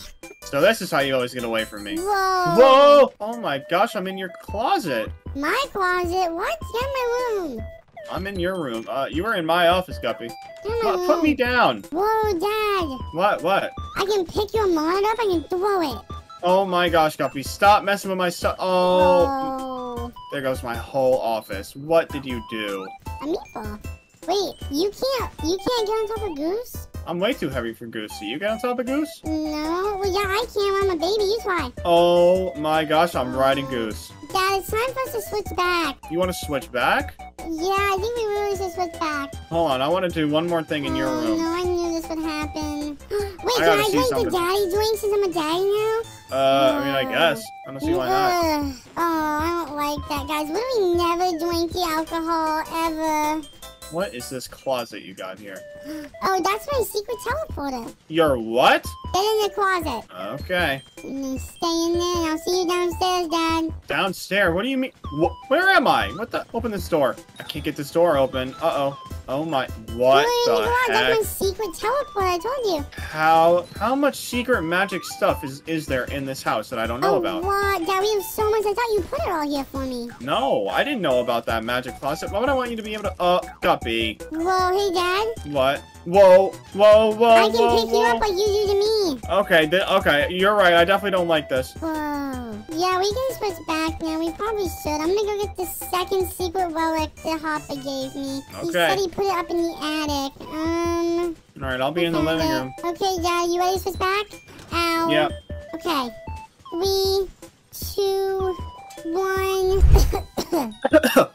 Speaker 1: So this is how you always get away from me.
Speaker 2: Whoa.
Speaker 1: Whoa! Oh my gosh, I'm in your closet.
Speaker 2: My closet? What? Get in my room.
Speaker 1: I'm in your room. Uh, you were in my office, Guppy.
Speaker 2: In my room.
Speaker 1: Put me down.
Speaker 2: Whoa, Dad.
Speaker 1: What? What?
Speaker 2: I can pick your monitor up. I can throw it.
Speaker 1: Oh my gosh, Guppy. Stop messing with my stuff. Oh, there goes my whole office. What did you do?
Speaker 2: A meatball. Wait, you can't. You can't get on top of Goose?
Speaker 1: I'm way too heavy for Goosey. You get on top of Goose?
Speaker 2: No. Well, yeah, I can. I'm a baby. You try.
Speaker 1: Oh my gosh, I'm riding oh. Goose.
Speaker 2: Dad, it's time for us to switch back.
Speaker 1: You want to switch back?
Speaker 2: Yeah, I think we really should switch back.
Speaker 1: Hold on, I want to do one more thing in your
Speaker 2: oh,
Speaker 1: room.
Speaker 2: no, I knew this would happen. (gasps) Wait,
Speaker 1: I
Speaker 2: can I drink the daddy drink since I'm a daddy now?
Speaker 1: Uh, I mean, I guess. I don't see why not.
Speaker 2: Ugh. Oh, I don't like that, guys. What if we never drink the alcohol ever?
Speaker 1: What is this closet you got here?
Speaker 2: Oh, that's my secret teleporter.
Speaker 1: Your what?
Speaker 2: Get in the closet.
Speaker 1: Okay.
Speaker 2: Stay in there, and I'll see you downstairs, Dad.
Speaker 1: Downstairs? What do you mean? Wh where am I? What the? Open this door. I can't get this door open. Uh-oh. Oh my, what the
Speaker 2: know what? That's my secret teleport, I told you.
Speaker 1: How how much secret magic stuff is is there in this house that I don't know
Speaker 2: oh,
Speaker 1: about?
Speaker 2: what? Dad, we have so much. I thought you put it all here for me.
Speaker 1: No, I didn't know about that magic closet. Why would I want you to be able to? Uh, Guppy.
Speaker 2: Whoa, hey, Dad.
Speaker 1: What? Whoa, whoa, whoa,
Speaker 2: I can
Speaker 1: whoa,
Speaker 2: pick you up like you do to me.
Speaker 1: Okay, okay, you're right. I definitely don't like this.
Speaker 2: Whoa. Yeah, we can switch back now. We probably should. I'm gonna go get the second secret relic that Hopper gave me. He said he put it up in the attic. Um.
Speaker 1: All right, I'll be in the living room.
Speaker 2: Okay, Dad, you ready to switch back? Ow.
Speaker 1: Yep.
Speaker 2: Okay. Three, two, one. (coughs)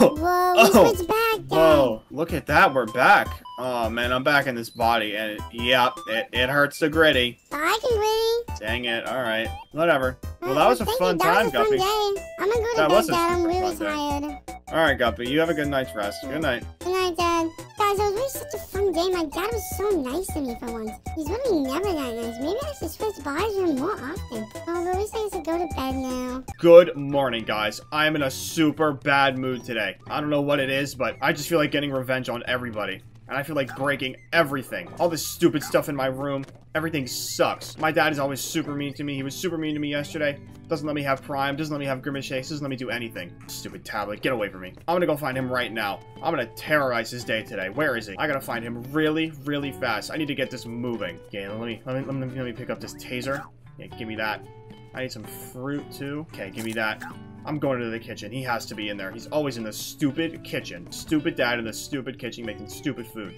Speaker 2: Whoa, we
Speaker 1: Oh.
Speaker 2: switched back, Dad.
Speaker 1: Whoa, look at that. We're back. Oh man, I'm back in this body, and yep, it, it hurts the gritty.
Speaker 2: I can win.
Speaker 1: Dang it. All right, whatever. Well, that was a fun time,
Speaker 2: That was a
Speaker 1: Guppy.
Speaker 2: fun day. I'm gonna go to
Speaker 1: That
Speaker 2: bed, Dad. I'm really tired.
Speaker 1: All right, Guppy, you have a good night's rest. Good night.
Speaker 2: Good night, Dad. Guys, it was really such a fun day. My dad was so nice to me for once. He's really never that nice. Maybe I should switch bodies with him more often. Oh, at least I should go to bed now.
Speaker 1: Good morning, guys. I am in a super bad mood today. I don't know what it is, but I just feel like getting revenge on everybody. And I feel like breaking everything. All this stupid stuff in my room. Everything sucks. My dad is always super mean to me. He was super mean to me yesterday. Doesn't let me have Prime. Doesn't let me have Grimace Shake. Doesn't let me do anything. Stupid tablet. Get away from me. I'm gonna go find him right now. I'm gonna terrorize his day today. Where is he? I gotta find him really, really fast. I need to get this moving. Okay, let me, let me, let me, let me pick up this taser. Yeah, give me that. I need some fruit too. Okay, give me that. I'm going to the kitchen. He has to be in there. He's always in the stupid kitchen. Stupid dad in the stupid kitchen making stupid food.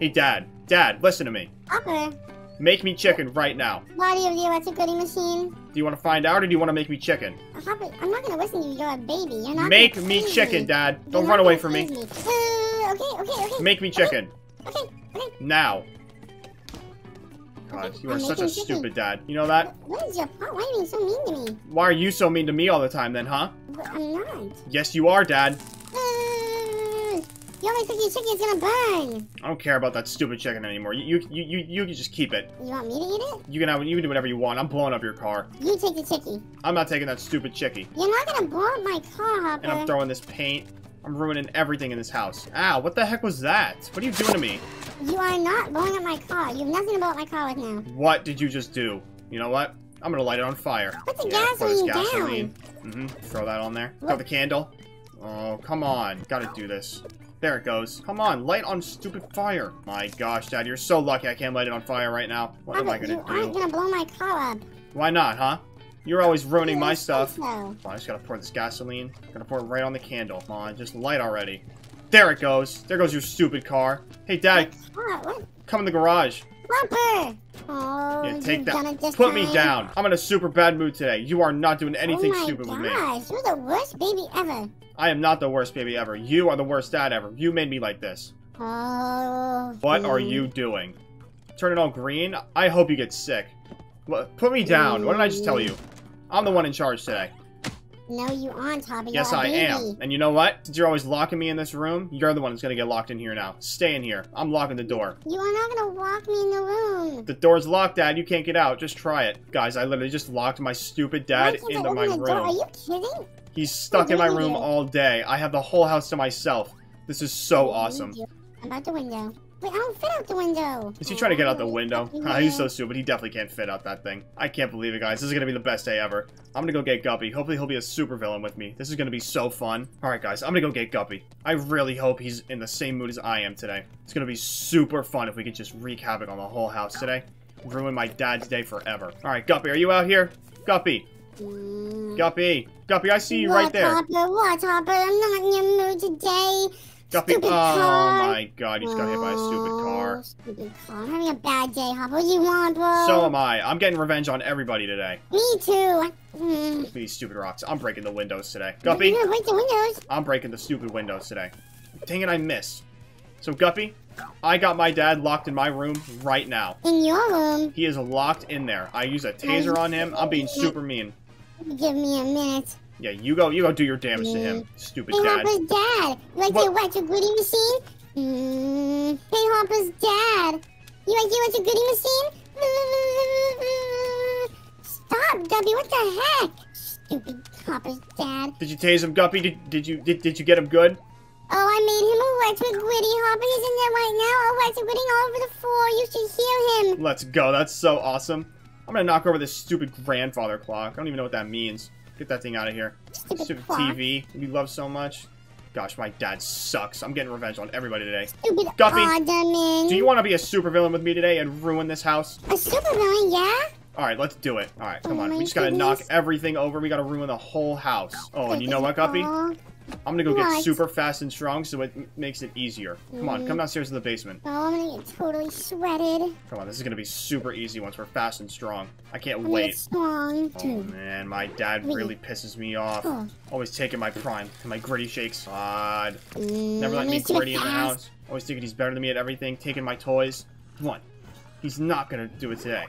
Speaker 1: Hey, dad. Dad, listen to me.
Speaker 2: Hopper,
Speaker 1: Make me chicken right now.
Speaker 2: why do you have the electric goodie machine?
Speaker 1: Do you want to find out or do you want to make me chicken?
Speaker 2: I'm not gonna listen to you. You're a baby. You're not
Speaker 1: Make me chicken,
Speaker 2: me.
Speaker 1: dad. Don't
Speaker 2: not
Speaker 1: run away from me.
Speaker 2: me. Uh, okay, okay, okay.
Speaker 1: Make me chicken.
Speaker 2: Okay, okay.
Speaker 1: Now. God, you are such a stupid dad. You know that?
Speaker 2: What is your problem? Why are you so mean to me?
Speaker 1: Why are you so mean to me all the time then, huh?
Speaker 2: But I'm not.
Speaker 1: Yes, you are, dad.
Speaker 2: You always think your chicken's gonna burn.
Speaker 1: I don't care about that stupid chicken anymore. You, you, you, you, you can just keep it.
Speaker 2: You want me to eat it?
Speaker 1: You can have, you can do whatever you want. I'm blowing up your car.
Speaker 2: You take the chickie.
Speaker 1: I'm not taking that stupid chickie.
Speaker 2: You're not gonna blow up my car, Hopper.
Speaker 1: And I'm throwing this paint. I'm ruining everything in this house. Ow, what the heck was that? What are you doing to me?
Speaker 2: You are not blowing up my car. You have nothing to blow up my car with now.
Speaker 1: What did you just do? You know what? I'm gonna light it on fire.
Speaker 2: Put the
Speaker 1: Yeah,
Speaker 2: gasoline
Speaker 1: gasoline. Mm-hmm. Throw that on there. Throw the candle. Oh, come on. Gotta do this. There it goes. Come on, light on stupid fire. My gosh, Dad, you're so lucky I can't light it on fire right now. What am I gonna
Speaker 2: you aren't gonna blow my car up.
Speaker 1: Why not, huh? You're always ruining my stuff.
Speaker 2: think so.
Speaker 1: Oh, I just gotta pour this gasoline. I'm Gonna pour it right on the candle. Come on, just light already. There it goes. There goes your stupid car. Hey, Dad,
Speaker 2: What? What?
Speaker 1: come in the garage.
Speaker 2: Hopper! Oh,
Speaker 1: Yeah, take
Speaker 2: you've
Speaker 1: that.
Speaker 2: it this
Speaker 1: Put me down. I'm in a super bad mood today. You are not doing anything
Speaker 2: oh my
Speaker 1: stupid with me.
Speaker 2: gosh, you're the worst baby ever.
Speaker 1: I am not the worst baby ever. You are the worst dad ever. You made me like this.
Speaker 2: Oh.
Speaker 1: What are you doing? Turn it all green? I hope you get sick. What- Put me down. What did I just tell you? I'm the one in charge today.
Speaker 2: No, you aren't. You're
Speaker 1: Yes, I
Speaker 2: baby.
Speaker 1: am. And you know what? Since you're always locking me in this room, you're the one that's gonna get locked in here now. Stay in here. I'm locking the door.
Speaker 2: You are not gonna lock me in the room.
Speaker 1: The door's locked, Dad. You can't get out. Just try it. Guys, I literally just locked my stupid dad into my
Speaker 2: the door? Are you kidding?
Speaker 1: He's stuck in my room all day. I have the whole house to myself. This is so
Speaker 2: What are you
Speaker 1: awesome.
Speaker 2: doing? I'm out the window. Wait, I don't fit out the window.
Speaker 1: Is he trying to get out the window? Ah, he's so stupid. He definitely can't fit out that thing. I can't believe it, guys. This is gonna be the best day ever. I'm gonna go get Guppy. Hopefully he'll be a super villain with me. This is gonna be so fun. Alright, guys. I'm gonna go get Guppy. I really hope he's in the same mood as I am today. It's gonna be super fun if we could just wreak havoc on the whole house today. Ruin my dad's day forever. Alright, Guppy, are you out here? Guppy!
Speaker 2: Mm.
Speaker 1: Guppy! Guppy, I see you right there.
Speaker 2: Hopper? What, Hopper? I'm not in your mood today.
Speaker 1: Guppy, oh
Speaker 2: Stupid car.
Speaker 1: my god, you just got hit by a stupid car.
Speaker 2: Stupid car. I'm having a bad day. What do you want, bro?
Speaker 1: So am I. I'm getting revenge on everybody today.
Speaker 2: Me too. Mm.
Speaker 1: These stupid rocks. I'm breaking the windows today.
Speaker 2: You're
Speaker 1: Guppy,
Speaker 2: gonna break the windows.
Speaker 1: I'm breaking the stupid windows today. Dang it, I missed. So, Guppy, I got my dad locked in my room right now.
Speaker 2: In your room.
Speaker 1: He is locked in there. I use a taser on him. I'm being super mean.
Speaker 2: Give me a minute.
Speaker 1: Yeah, you go, you go do your damage to him, stupid
Speaker 2: Hey,
Speaker 1: dad.
Speaker 2: Hopper's dad. You like
Speaker 1: What?
Speaker 2: the electric goodie machine? Mm. Hey, Hopper's dad. You like the a goodie machine? Stop, Guppy. What the heck? Stupid Hopper's dad.
Speaker 1: Did you tase him, Guppy? Did, did you did, did you get him good?
Speaker 2: Oh, I made him a with Gritty Hopper. He's in there right now. A Rex with Gritty all over the floor. You should hear him.
Speaker 1: Let's go. That's so awesome. I'm gonna knock over this stupid grandfather clock. I don't even know what that means. Get that thing out of here.
Speaker 2: Stupid,
Speaker 1: Stupid. TV we love so much. Gosh, my dad sucks. I'm getting revenge on everybody today.
Speaker 2: Stupid
Speaker 1: Guppy,
Speaker 2: Ottoman.
Speaker 1: Do you want to be a supervillain with me today and ruin this house?
Speaker 2: A supervillain, yeah?
Speaker 1: All right, let's do it. All right, come
Speaker 2: Oh
Speaker 1: on. We just gotta knock everything over. We gotta ruin the whole house. Oh, and you know what, Guppy? I'm gonna go get super fast and strong so it makes it easier. Come on, come downstairs to the basement.
Speaker 2: oh, I'm gonna get totally sweated.
Speaker 1: Come on, this is gonna be super easy once we're fast and strong. I can't
Speaker 2: I'm
Speaker 1: wait.
Speaker 2: strong.
Speaker 1: Oh man, my dad
Speaker 2: Wait.
Speaker 1: really pisses me off.
Speaker 2: Oh.
Speaker 1: Always taking my prime and my gritty shakes. God.
Speaker 2: Mm,
Speaker 1: Never
Speaker 2: I'm
Speaker 1: me gritty in the house. Always thinking he's better than me at everything, taking my toys. Come on. He's not gonna do it today.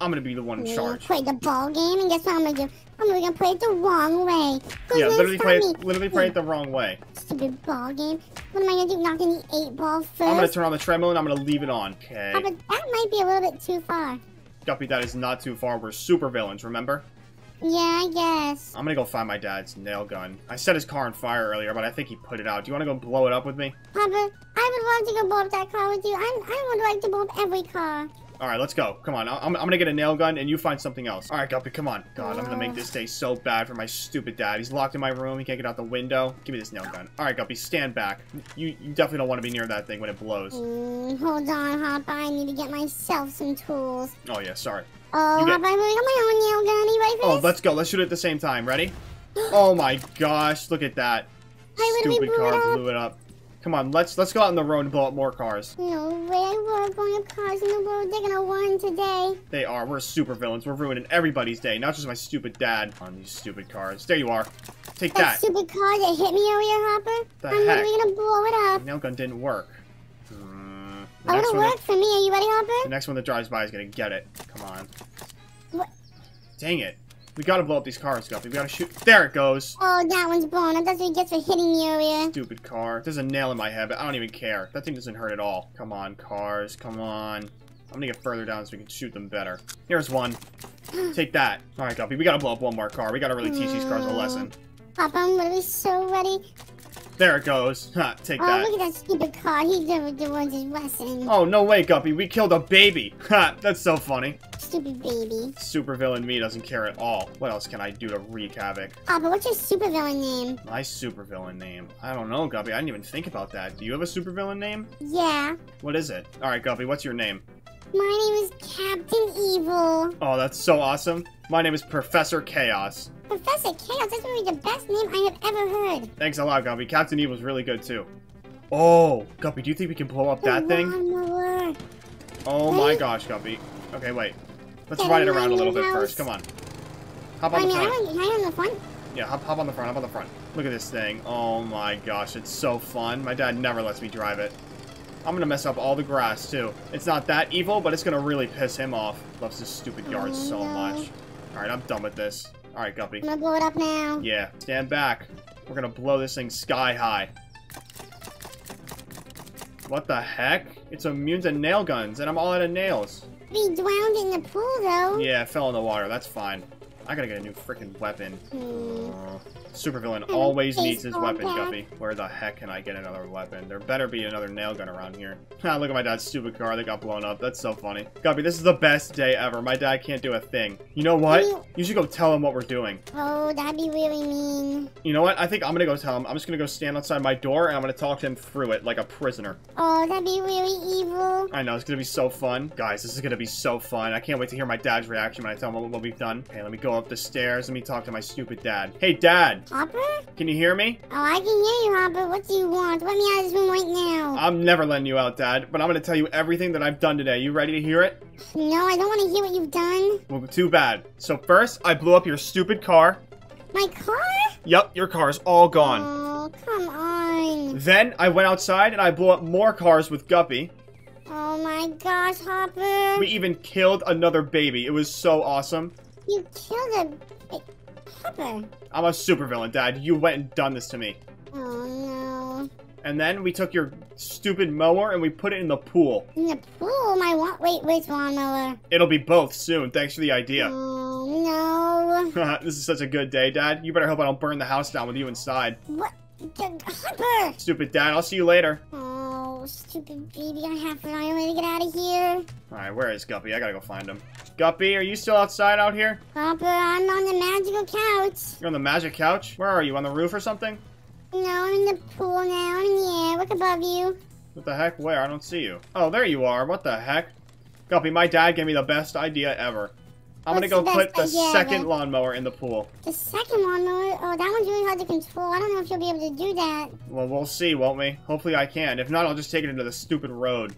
Speaker 1: I'm gonna be the one in
Speaker 2: We're
Speaker 1: charge.
Speaker 2: play the ball game, and guess what I'm gonna do? I'm gonna play it the wrong way. Who's
Speaker 1: Yeah, literally play it, literally play it the hmm. wrong way.
Speaker 2: Stupid ball game. What am I gonna do? Knock in the eight ball 1st
Speaker 1: I'm gonna turn on the treadmill and I'm gonna leave it on. Okay.
Speaker 2: Oh, but that might be a little bit too far.
Speaker 1: Guppy, that is not too far. We're super villains, remember?
Speaker 2: Yeah, I guess.
Speaker 1: I'm gonna go find my dad's nail gun. I set his car on fire earlier, but I think he put it out. Do you wanna go blow it up with me?
Speaker 2: Papa, I would love to go blow up that car with you. I'm, I would like to blow up every car.
Speaker 1: Alright, let's go. Come on. I'm, I'm gonna get a nail gun and you find something else. Alright, Guppy, come on. God, I'm gonna make this day so bad for my stupid dad. He's locked in my room. He can't get out the window. Give me this nail gun. Alright, Guppy, stand back. You, you definitely don't want to be near that thing when it blows.
Speaker 2: Mm, hold on, Hopper. I need to get myself some tools.
Speaker 1: Oh, yeah, sorry.
Speaker 2: Oh,
Speaker 1: You get-
Speaker 2: Hopper, I really got my own nail gun. Are you ready for
Speaker 1: Oh,
Speaker 2: this?
Speaker 1: let's go. Let's shoot it at the same time. Ready? (gasps) Oh my gosh, look at that.
Speaker 2: I
Speaker 1: Stupid car blew it up. Come on, let's let's go out on the road and blow up more cars.
Speaker 2: No way. Love blowing up cars in the road. They're gonna run today.
Speaker 1: They are. We're super villains. We're ruining everybody's day, not just my stupid dad on these stupid cars. There you are. Take
Speaker 2: That
Speaker 1: that.
Speaker 2: stupid car that hit me earlier, Hopper.
Speaker 1: The
Speaker 2: I'm
Speaker 1: heck?
Speaker 2: literally gonna blow it up.
Speaker 1: Nail gun didn't work. The
Speaker 2: Oh, it'll work for me. Are you ready,
Speaker 1: that,
Speaker 2: Hopper?
Speaker 1: the next one that drives by is gonna get it. Come on.
Speaker 2: What?
Speaker 1: Dang it. We gotta blow up these cars, Guppy. We gotta shoot. There it goes.
Speaker 2: Oh, that one's blown up. That's what he gets for hitting me earlier.
Speaker 1: Stupid car. There's a nail in my head, but I don't even care. That thing doesn't hurt at all. Come on, cars. Come on. I'm gonna get further down so we can shoot them better. Here's one. (gasps) Take that. Alright, Guppy. We gotta blow up one more car. We gotta really teach these cars a lesson.
Speaker 2: Papa, I'm literally so ready.
Speaker 1: There it goes. (laughs) Ha, take
Speaker 2: Oh,
Speaker 1: that.
Speaker 2: look at that stupid car. He never doing his lesson.
Speaker 1: Oh, no way, Guppy. We killed a baby. (laughs) Ha, that's so funny.
Speaker 2: Stupid baby.
Speaker 1: Supervillain me doesn't care at all. What else can I do to wreak havoc?
Speaker 2: Ah, Papa, what's your supervillain name?
Speaker 1: My supervillain name. I don't know, Guppy. I didn't even think about that. Do you have a supervillain name?
Speaker 2: Yeah.
Speaker 1: What is it? Alright, Guppy, what's your name?
Speaker 2: My name is Captain Evil.
Speaker 1: Oh, that's so awesome. My name is Professor Chaos.
Speaker 2: Professor Chaos, that's really the best name I have ever heard.
Speaker 1: Thanks a lot, Guppy. Captain Evil's really good, too. Oh, Guppy, do you think we can blow up that
Speaker 2: The
Speaker 1: thing?
Speaker 2: lawnmower.
Speaker 1: Oh my
Speaker 2: Ready?
Speaker 1: gosh, Guppy. Okay, wait. Let's
Speaker 2: Get
Speaker 1: ride it around a
Speaker 2: my
Speaker 1: little bit first. Come on. Hop
Speaker 2: I
Speaker 1: on the
Speaker 2: mean,
Speaker 1: front.
Speaker 2: can I on the front?
Speaker 1: Yeah, hop, hop on the front, hop on the front. Look at this thing. Oh my gosh, it's so fun. My dad never lets me drive it. I'm gonna mess up all the grass, too. It's not that evil, but it's gonna really piss him off. Loves this stupid yard
Speaker 2: Oh,
Speaker 1: so
Speaker 2: no.
Speaker 1: much. Alright, I'm done with this. Alright, Guppy.
Speaker 2: I'm gonna blow it up now.
Speaker 1: Yeah, stand back. We're gonna blow this thing sky high. What the heck? It's immune to nail guns, and I'm all out of nails.
Speaker 2: Be drowned in the pool, though.
Speaker 1: Yeah, it fell in the water. That's fine. I gotta get a new freaking weapon.
Speaker 2: Hmm.
Speaker 1: Uh, supervillain always needs his weapon. Guppy. Where the heck can I get another weapon? There better be another nail gun around here. Ha, (laughs) ah, look at my dad's stupid car that got blown up. That's so funny. Guppy, this is the best day ever. My dad can't do a thing. You know what? You should go tell him what we're doing.
Speaker 2: Oh, that'd be really mean.
Speaker 1: You know what? I think I'm gonna go tell him. I'm just gonna go stand outside my door and I'm gonna talk to him through it like a prisoner.
Speaker 2: Oh, that'd be really evil.
Speaker 1: I know, it's gonna be so fun. Guys, this is gonna be so fun. I can't wait to hear my dad's reaction when I tell him what, what we've done. Okay, let me go up the stairs. Let me talk to my stupid dad. Hey, Dad!
Speaker 2: Hopper?
Speaker 1: Can you hear me?
Speaker 2: Oh, I can hear you, Hopper. What do you want? Let me out of this room right now.
Speaker 1: I'm never letting you out, Dad, but I'm gonna tell you everything that I've done today. You ready to hear it?
Speaker 2: no, I don't want to hear what you've done.
Speaker 1: Well, too bad. So first, I blew up your stupid car.
Speaker 2: My car?
Speaker 1: Yup, your car's all gone.
Speaker 2: Oh, come on.
Speaker 1: Then, I went outside and I blew up more cars with Guppy.
Speaker 2: Oh my gosh, Hopper.
Speaker 1: We even killed another baby. It was so awesome.
Speaker 2: You killed a... Hopper.
Speaker 1: I'm a supervillain, Dad. You went and done this to me.
Speaker 2: Oh, no.
Speaker 1: And then we took your stupid mower and we put it in the pool.
Speaker 2: In the pool? My wa- Wait, which lawnmower?
Speaker 1: It'll be both soon. Thanks for the idea.
Speaker 2: Oh, no. (laughs)
Speaker 1: this is such a good day, Dad. You better hope I don't burn the house down with you inside.
Speaker 2: What? Hopper!
Speaker 1: Stupid dad, I'll see you later.
Speaker 2: Oh, stupid baby, I have to find a way to get out of here.
Speaker 1: Alright, where is Guppy? I gotta go find him. Guppy, are you still outside out here?
Speaker 2: Hopper, I'm on the magical couch.
Speaker 1: You're on the magic couch? Where are you? On the roof or something?
Speaker 2: No, I'm in the pool now. I'm in the air. Look above you.
Speaker 1: What the heck? Where? I don't see you. Oh, there you are. What the heck? Guppy, my dad gave me the best idea ever. I'm
Speaker 2: What's
Speaker 1: gonna go
Speaker 2: the
Speaker 1: put the
Speaker 2: idea
Speaker 1: second lawnmower in the pool.
Speaker 2: The second lawnmower. Oh, that one's really hard to control. I don't know if you'll be able to do that.
Speaker 1: Well, we'll see, won't we? Hopefully I can. If not, I'll just take it into the stupid road.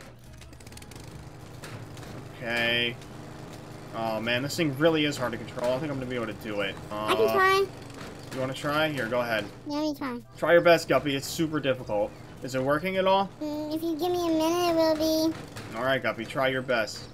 Speaker 1: Okay. Oh, man, this thing really is hard to control. I don't think I'm gonna be able to do it. Uh,
Speaker 2: I can try.
Speaker 1: You wanna try? Here, go ahead.
Speaker 2: Yeah, let me try.
Speaker 1: Try your best, Guppy. It's super difficult. Is it working at all?
Speaker 2: Mm, if you give me a minute, it will be.
Speaker 1: Alright, Guppy, try your best.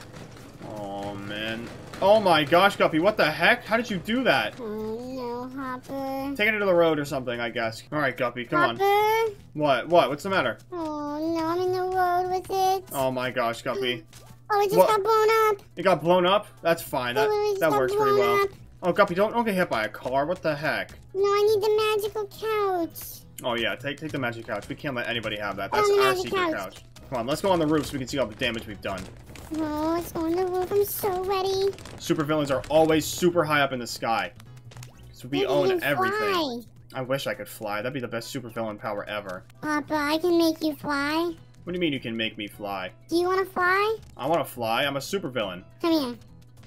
Speaker 1: Oh, man. Oh my gosh, Guppy, what the heck? How did you do that?
Speaker 2: Oh no, Hopper.
Speaker 1: Take it to the road or something, I guess. Alright, Guppy, come on. What? What? What's the matter?
Speaker 2: Oh no, I'm in the road with it.
Speaker 1: Oh my gosh, Guppy. (gasps)
Speaker 2: Oh, it just
Speaker 1: What?
Speaker 2: got blown up.
Speaker 1: It got blown up? That's fine. That, that works pretty well.
Speaker 2: up.
Speaker 1: Oh, Guppy, don't, don't get hit by a car. What the heck?
Speaker 2: No, I need the magical couch.
Speaker 1: Oh, yeah, take take the magic couch. We can't let anybody have that. That's our secret couch.
Speaker 2: couch.
Speaker 1: Come on, let's go on the roof so we can see all the damage we've done.
Speaker 2: Oh, it's on the roof. I'm so ready.
Speaker 1: Supervillains are always super high up in the sky. So we
Speaker 2: Maybe
Speaker 1: own everything.
Speaker 2: Fly.
Speaker 1: I wish I could fly. That'd be the best supervillain power ever.
Speaker 2: Papa, I can make you fly.
Speaker 1: What do you mean you can make me fly?
Speaker 2: Do you want to fly?
Speaker 1: I want to fly. I'm a supervillain.
Speaker 2: Come here.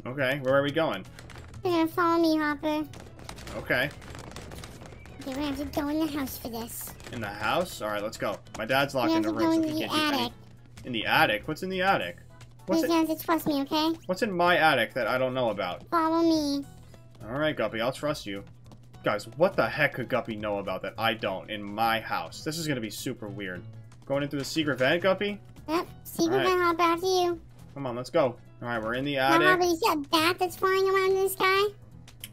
Speaker 1: Okay, where are we going?
Speaker 2: You're gonna follow me, Hopper.
Speaker 1: Okay.
Speaker 2: we're gonna have to go in the house for this.
Speaker 1: In the house? Alright, let's go. My dad's locked in the room, so he can't do any...
Speaker 2: attic.
Speaker 1: In the attic? What's in the attic? What's,
Speaker 2: Please trust me, okay?
Speaker 1: what's in my attic that I don't know about?
Speaker 2: Follow me.
Speaker 1: Alright, Guppy, I'll trust you. Guys, what the heck could Guppy know about that I don't in my house? This is gonna be super weird. Going into the secret vent, Guppy?
Speaker 2: Yep. Secret vent, after you.
Speaker 1: Come on, let's go. Alright, we're in the
Speaker 2: Now, Hopper,
Speaker 1: attic.
Speaker 2: you see a bat that's flying around in the sky?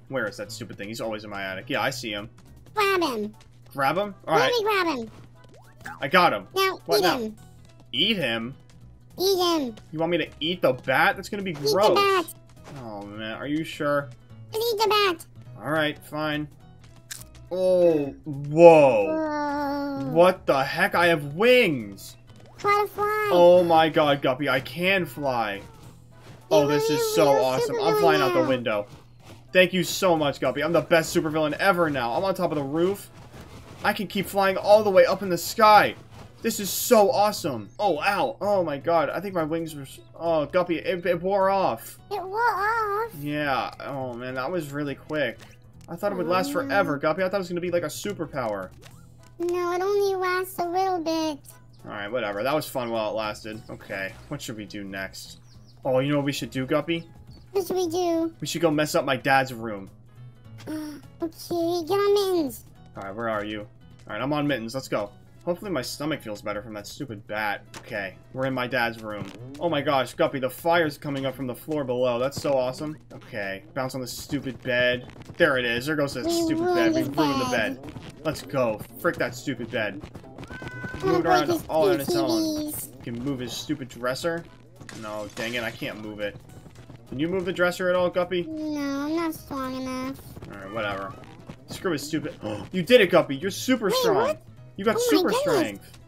Speaker 1: Where is that stupid thing? He's always in my attic. Yeah, I see him.
Speaker 2: Grab him.
Speaker 1: Grab him?
Speaker 2: Let
Speaker 1: Alright,
Speaker 2: me grab him.
Speaker 1: I got him.
Speaker 2: Now,
Speaker 1: What
Speaker 2: eat
Speaker 1: now?
Speaker 2: him.
Speaker 1: Eat him?
Speaker 2: Eat him.
Speaker 1: You want me to eat the bat? That's gonna be gross.
Speaker 2: Eat the bat.
Speaker 1: Oh, man, are you sure?
Speaker 2: Eat the bat.
Speaker 1: Alright, fine. Oh, whoa.
Speaker 2: Whoa.
Speaker 1: What the heck? I have wings!
Speaker 2: Try to fly.
Speaker 1: Oh my god, Guppy, I can fly. Oh, this is so awesome. I'm flying out the window. Thank you so much, Guppy. I'm the best supervillain ever now. I'm on top of the roof. I can keep flying all the way up in the sky. This is so awesome. Oh, ow. Oh my god. I think my wings were... Oh, Guppy, it, it wore off.
Speaker 2: It wore off.
Speaker 1: Yeah. Oh, man, that was really quick. I thought it would last
Speaker 2: Oh.
Speaker 1: forever, Guppy. I thought it was going to be like a superpower.
Speaker 2: No, it only lasts a little bit.
Speaker 1: Alright, whatever. That was fun while it lasted. Okay, what should we do next? Oh, you know what we should do, Guppy?
Speaker 2: What should we do?
Speaker 1: We should go mess up my dad's room. (gasps)
Speaker 2: okay, get on mittens.
Speaker 1: Alright, where are you? Alright, I'm on mittens. Let's go. Hopefully my stomach feels better from that stupid bat. Okay, we're in my dad's room. Oh my gosh, Guppy, the fire's coming up from the floor below. That's so awesome. Okay, bounce on the stupid bed. There it is. There goes the
Speaker 2: We
Speaker 1: stupid bed. We ruined the
Speaker 2: bed.
Speaker 1: Let's go. Frick that stupid bed.
Speaker 2: I'm gonna
Speaker 1: Moved
Speaker 2: break
Speaker 1: around all on its own. Can move his stupid dresser? No, dang it, I can't move it. Can you move the dresser at all, Guppy?
Speaker 2: No, I'm not strong enough.
Speaker 1: Alright, whatever. Screw his stupid- (gasps) You did it, Guppy! You're super
Speaker 2: Wait,
Speaker 1: strong!
Speaker 2: what?
Speaker 1: You got
Speaker 2: Oh
Speaker 1: super strength!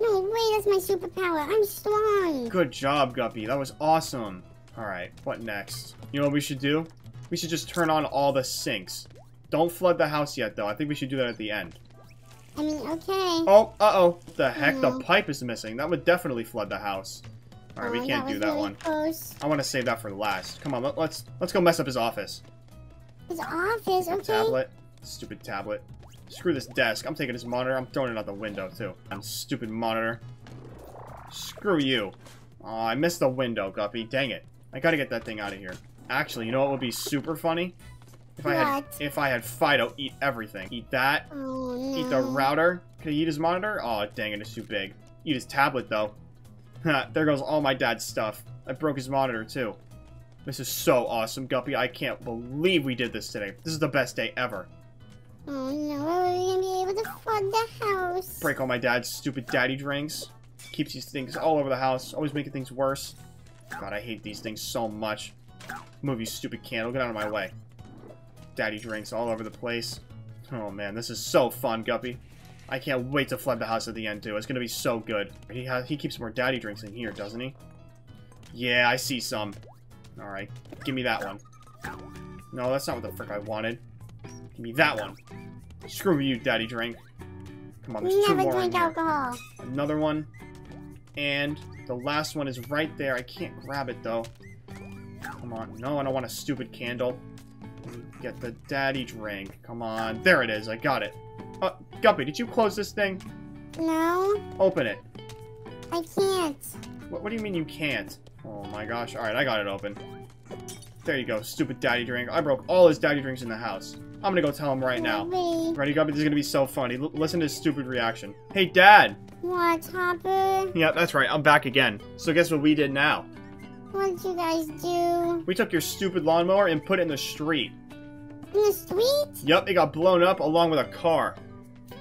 Speaker 2: No way, that's my superpower. I'm strong.
Speaker 1: Good job, Guppy. That was awesome. Alright, what next? You know what we should do? We should just turn on all the sinks. Don't flood the house yet, though. I think we should do that at the end.
Speaker 2: I mean, okay.
Speaker 1: Oh, uh-oh. The heck? The
Speaker 2: Oh.
Speaker 1: pipe is missing. That would definitely flood the house. Alright, we
Speaker 2: Oh,
Speaker 1: can't
Speaker 2: was
Speaker 1: do that
Speaker 2: really
Speaker 1: one.
Speaker 2: Close.
Speaker 1: I want to save that for last. Come on, let, let's let's go mess up his office.
Speaker 2: His office, okay.
Speaker 1: Tablet. Stupid tablet. Screw this desk. I'm taking this monitor. I'm throwing it out the window, too. I'm stupid monitor. Screw you. Oh, I missed the window, Guppy. Dang it. I gotta get that thing out of here. Actually, you know what would be super funny? If I had
Speaker 2: What?
Speaker 1: if I had Fido eat everything. Eat that.
Speaker 2: Oh no.
Speaker 1: Eat the router. Can he eat his monitor? Oh, dang it, it's too big. Eat his tablet, though. (laughs) there goes all my dad's stuff. I broke his monitor, too. This is so awesome, Guppy. I can't believe we did this today. This is the best day ever.
Speaker 2: Oh no, are gonna be able to flood the house?
Speaker 1: Break all my dad's stupid daddy drinks. Keeps these things all over the house. Always making things worse. God, I hate these things so much. Move, you stupid candle. Get out of my way. Daddy drinks all over the place. Oh, man. This is so fun, Guppy. I can't wait to flood the house at the end, too. It's gonna be so good. He has he keeps more daddy drinks in here, doesn't he? Yeah, I see some. Alright, give me that one. No, that's not what the frick I wanted. Give me that one. Screw you, daddy drink. Come on, there's
Speaker 2: We
Speaker 1: two more in
Speaker 2: drink alcohol.
Speaker 1: Another one. And the last one is right there. I can't grab it, though. Come on. No, I don't want a stupid candle. Let me Get the daddy drink. Come on. There it is. I got it. Uh, Guppy, did you close this thing?
Speaker 2: No,
Speaker 1: Open it.
Speaker 2: I can't.
Speaker 1: What, what do you mean you can't? Oh my gosh. Alright, I got it open. There you go. Stupid daddy drink. I broke all his daddy drinks in the house. I'm gonna go tell him right now.
Speaker 2: Wait,
Speaker 1: Ready, Guppy? This is gonna be so funny. L listen to his stupid reaction. Hey, Dad!
Speaker 2: what, Hopper?
Speaker 1: Yeah, that's right. I'm back again. So guess what we did now?
Speaker 2: What did you guys do?
Speaker 1: We took your stupid lawnmower and put it in the street.
Speaker 2: In the street?
Speaker 1: Yep, it got blown up along with a car.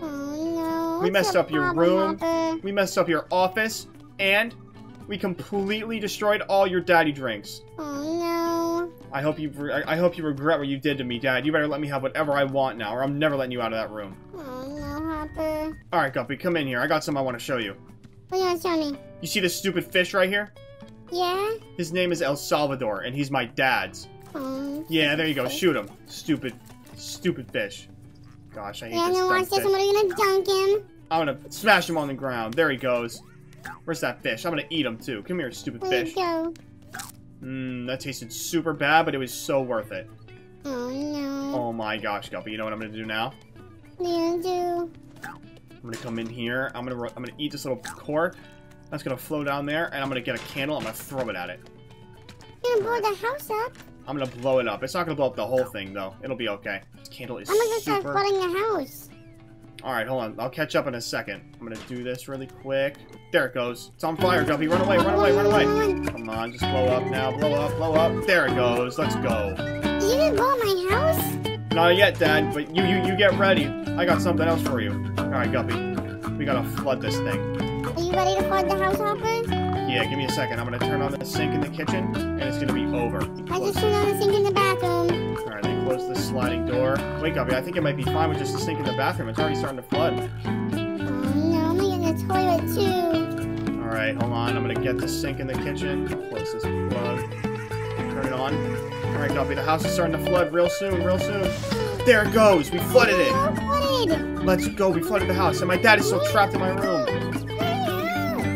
Speaker 2: Oh no.
Speaker 1: We
Speaker 2: What's
Speaker 1: messed up your room. We messed up your office, and we completely destroyed all your daddy drinks.
Speaker 2: Oh no.
Speaker 1: I hope you I I hope you regret what you did to me, Dad. You better let me have whatever I want now, or I'm never letting you out of that room.
Speaker 2: Oh no, Hopper.
Speaker 1: All right, Guppy, come in here. I got something I want to show you.
Speaker 2: What do you want to show me?
Speaker 1: You see this stupid fish right here?
Speaker 2: Yeah?
Speaker 1: His name is El Salvador, and he's my dad's.
Speaker 2: Oh.
Speaker 1: Yeah, there you go. Shoot him. Stupid, stupid fish. Gosh, I hate
Speaker 2: Yeah,
Speaker 1: this
Speaker 2: no, this.
Speaker 1: fish.
Speaker 2: I'm gonna dunk him.
Speaker 1: I'm gonna smash him on the ground. There he goes. Where's that fish? I'm gonna eat him too. Come here, stupid
Speaker 2: There
Speaker 1: fish.
Speaker 2: go.
Speaker 1: Mmm, that tasted super bad, but it was so worth it.
Speaker 2: Oh no.
Speaker 1: Oh my gosh, Guppy. You know what I'm gonna do now?
Speaker 2: Gonna do?
Speaker 1: I'm gonna come in here. I'm gonna I'm gonna eat this little cork. That's gonna flow down there, and I'm gonna get a candle. I'm gonna throw it at it.
Speaker 2: You're gonna blow the house up.
Speaker 1: I'm gonna blow it up. It's not gonna blow up the whole thing though. It'll be okay. This candle is
Speaker 2: I'm gonna start flooding the house.
Speaker 1: All right, hold on. I'll catch up in a second. I'm gonna do this really quick. There it goes. It's on fire, Guppy. Run away! Run away! Run away! Come on, just blow up now. Blow up! Blow up! There it goes. Let's go.
Speaker 2: You Did you just blow up my house?
Speaker 1: Not yet, Dad, but you you you get ready. I got something else for you. All right, Guppy. We gotta flood this thing.
Speaker 2: Are you ready to flood the house, Hopper?
Speaker 1: Yeah, give me a second. I'm gonna turn on the sink in the kitchen, and it's gonna be over.
Speaker 2: I just turned on the sink in the bathroom.
Speaker 1: All right, then close this sliding door. Wait, Guppy. I think it might be fine with just the sink in the bathroom. It's already starting to flood.
Speaker 2: Oh no, I'm gonna get the toilet too.
Speaker 1: All right, hold on. I'm gonna get the sink in the kitchen. Close this plug. Turn it on. All right, Guppy. The house is starting to flood real soon. Real soon. There it goes. We flooded it.
Speaker 2: Oh, flooded.
Speaker 1: Let's go. We flooded the house, and my dad is still trapped in my room.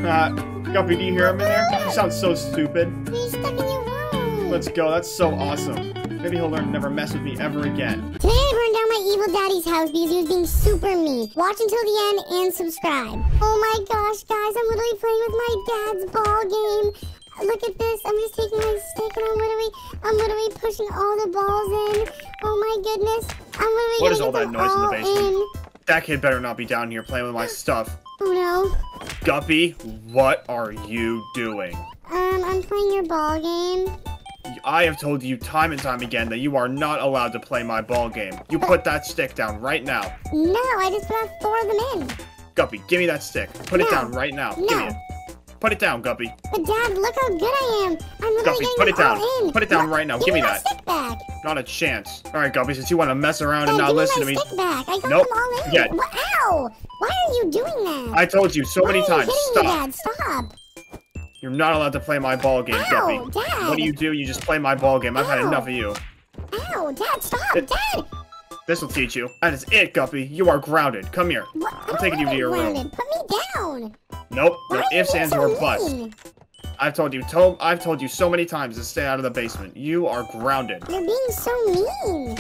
Speaker 1: Uh, Guppy, do you hear him in there? He sounds so stupid.
Speaker 2: He's stuck in your room.
Speaker 1: Let's go. That's so awesome. Maybe he'll learn to never mess with me ever again.
Speaker 2: Today I burned down my evil daddy's house because he was being super mean. Watch until the end and subscribe. Oh my gosh, guys, I'm literally playing with my dad's ball game. Look at this. I'm just taking my stick and I'm literally, I'm literally pushing all the balls in. Oh my goodness. I'm literally
Speaker 1: What is all that noise in the basement?
Speaker 2: in.
Speaker 1: That kid better not be down here playing with my stuff.
Speaker 2: No.
Speaker 1: Guppy, what are you doing?
Speaker 2: Um, I'm playing your ball game.
Speaker 1: I have told you time and time again that you are not allowed to play my ball game. You put that stick down right now.
Speaker 2: No, I just put four of them in.
Speaker 1: Guppy, give me that stick. Put it down right now. Give me
Speaker 2: No.
Speaker 1: it. Put it down, Guppy.
Speaker 2: But Dad, look how good I am. I'm literally
Speaker 1: Guppy,
Speaker 2: getting
Speaker 1: put it down.
Speaker 2: all in.
Speaker 1: Put it down right now.
Speaker 2: Give,
Speaker 1: Give me
Speaker 2: my
Speaker 1: that.
Speaker 2: stick back.
Speaker 1: Not a chance. Alright, Guppy, since you want to mess around and
Speaker 2: Dad,
Speaker 1: not
Speaker 2: give
Speaker 1: listen to
Speaker 2: me
Speaker 1: me,
Speaker 2: stick back. I got
Speaker 1: Nope.
Speaker 2: them all in.
Speaker 1: Yeah.
Speaker 2: What? Ow! Why are you doing that?
Speaker 1: I told you so
Speaker 2: Why
Speaker 1: many times. Stop.
Speaker 2: Me, Dad? Stop.
Speaker 1: You're not allowed to play my ball game,
Speaker 2: Ow,
Speaker 1: Guppy.
Speaker 2: Dad.
Speaker 1: What do you do? You just play my ball game. I've had enough of you.
Speaker 2: Ow, Dad, stop.
Speaker 1: It-
Speaker 2: Dad.
Speaker 1: This will teach you. That is it, Guppy. You are grounded. Come here.
Speaker 2: What?
Speaker 1: I'm taking you to your room.
Speaker 2: Put me down.
Speaker 1: Nope. No ifs, ands, or buts. I've told you. Told. I've told you so many times to stay out of the basement. You are grounded.
Speaker 2: You're being so mean.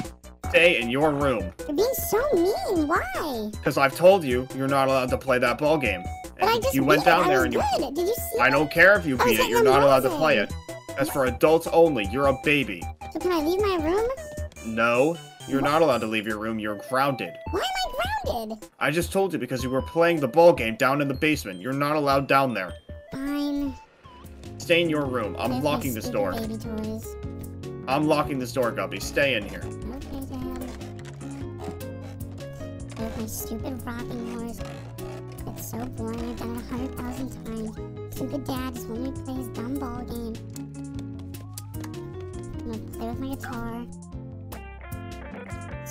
Speaker 1: Stay in your room.
Speaker 2: You're being so mean. Why?
Speaker 1: Because I've told you you're not allowed to play that ball game.
Speaker 2: But I just
Speaker 1: you went
Speaker 2: it.
Speaker 1: down
Speaker 2: I
Speaker 1: there and you.
Speaker 2: good. Did you see?
Speaker 1: I don't care if you beat it. You're not allowed to play it. That's for adults only. You're a baby.
Speaker 2: So can I leave my room?
Speaker 1: No, you're not allowed to leave your room. You're grounded.
Speaker 2: Why am I grounded?
Speaker 1: I just told you because you were playing the ball game down in the basement. You're not allowed down there.
Speaker 2: Fine.
Speaker 1: Stay in your room. I'm
Speaker 2: There's
Speaker 1: locking this door.
Speaker 2: Baby toys.
Speaker 1: I'm locking this door, Guppy. Stay in here.
Speaker 2: Okay, Dad. There's my stupid rocking horse. It's so boring. I've done it a hundred thousand times. Stupid dad just let me play his dumb ball game. I'm gonna play with my guitar.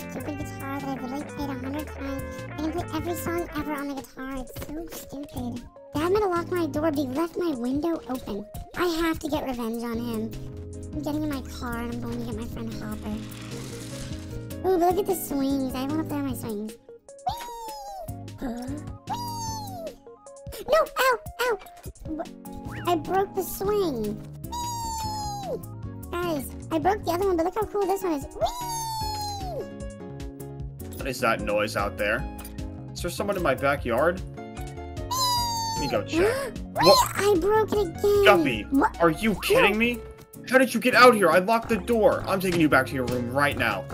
Speaker 2: Just stupid guitar that I've literally played a hundred times. I can play every song ever on the guitar. It's so stupid. Dad might have locked my door, but he left my window open. I have to get revenge on him. I'm getting in my car and I'm going to get my friend Hopper. Ooh, but look at the swings. I want up there on my swings. Whee! Whee! No! Ow! Ow! I broke the swing. Whee! Guys, I broke the other one, but look how cool this one is. Whee!
Speaker 1: What is that noise out there? Is there someone in my backyard? Let me go (gasps) check. What?
Speaker 2: I broke it again.
Speaker 1: Guppy,
Speaker 2: What?
Speaker 1: are you kidding me? How did you get out here? I locked the door. I'm taking you back to your room right now.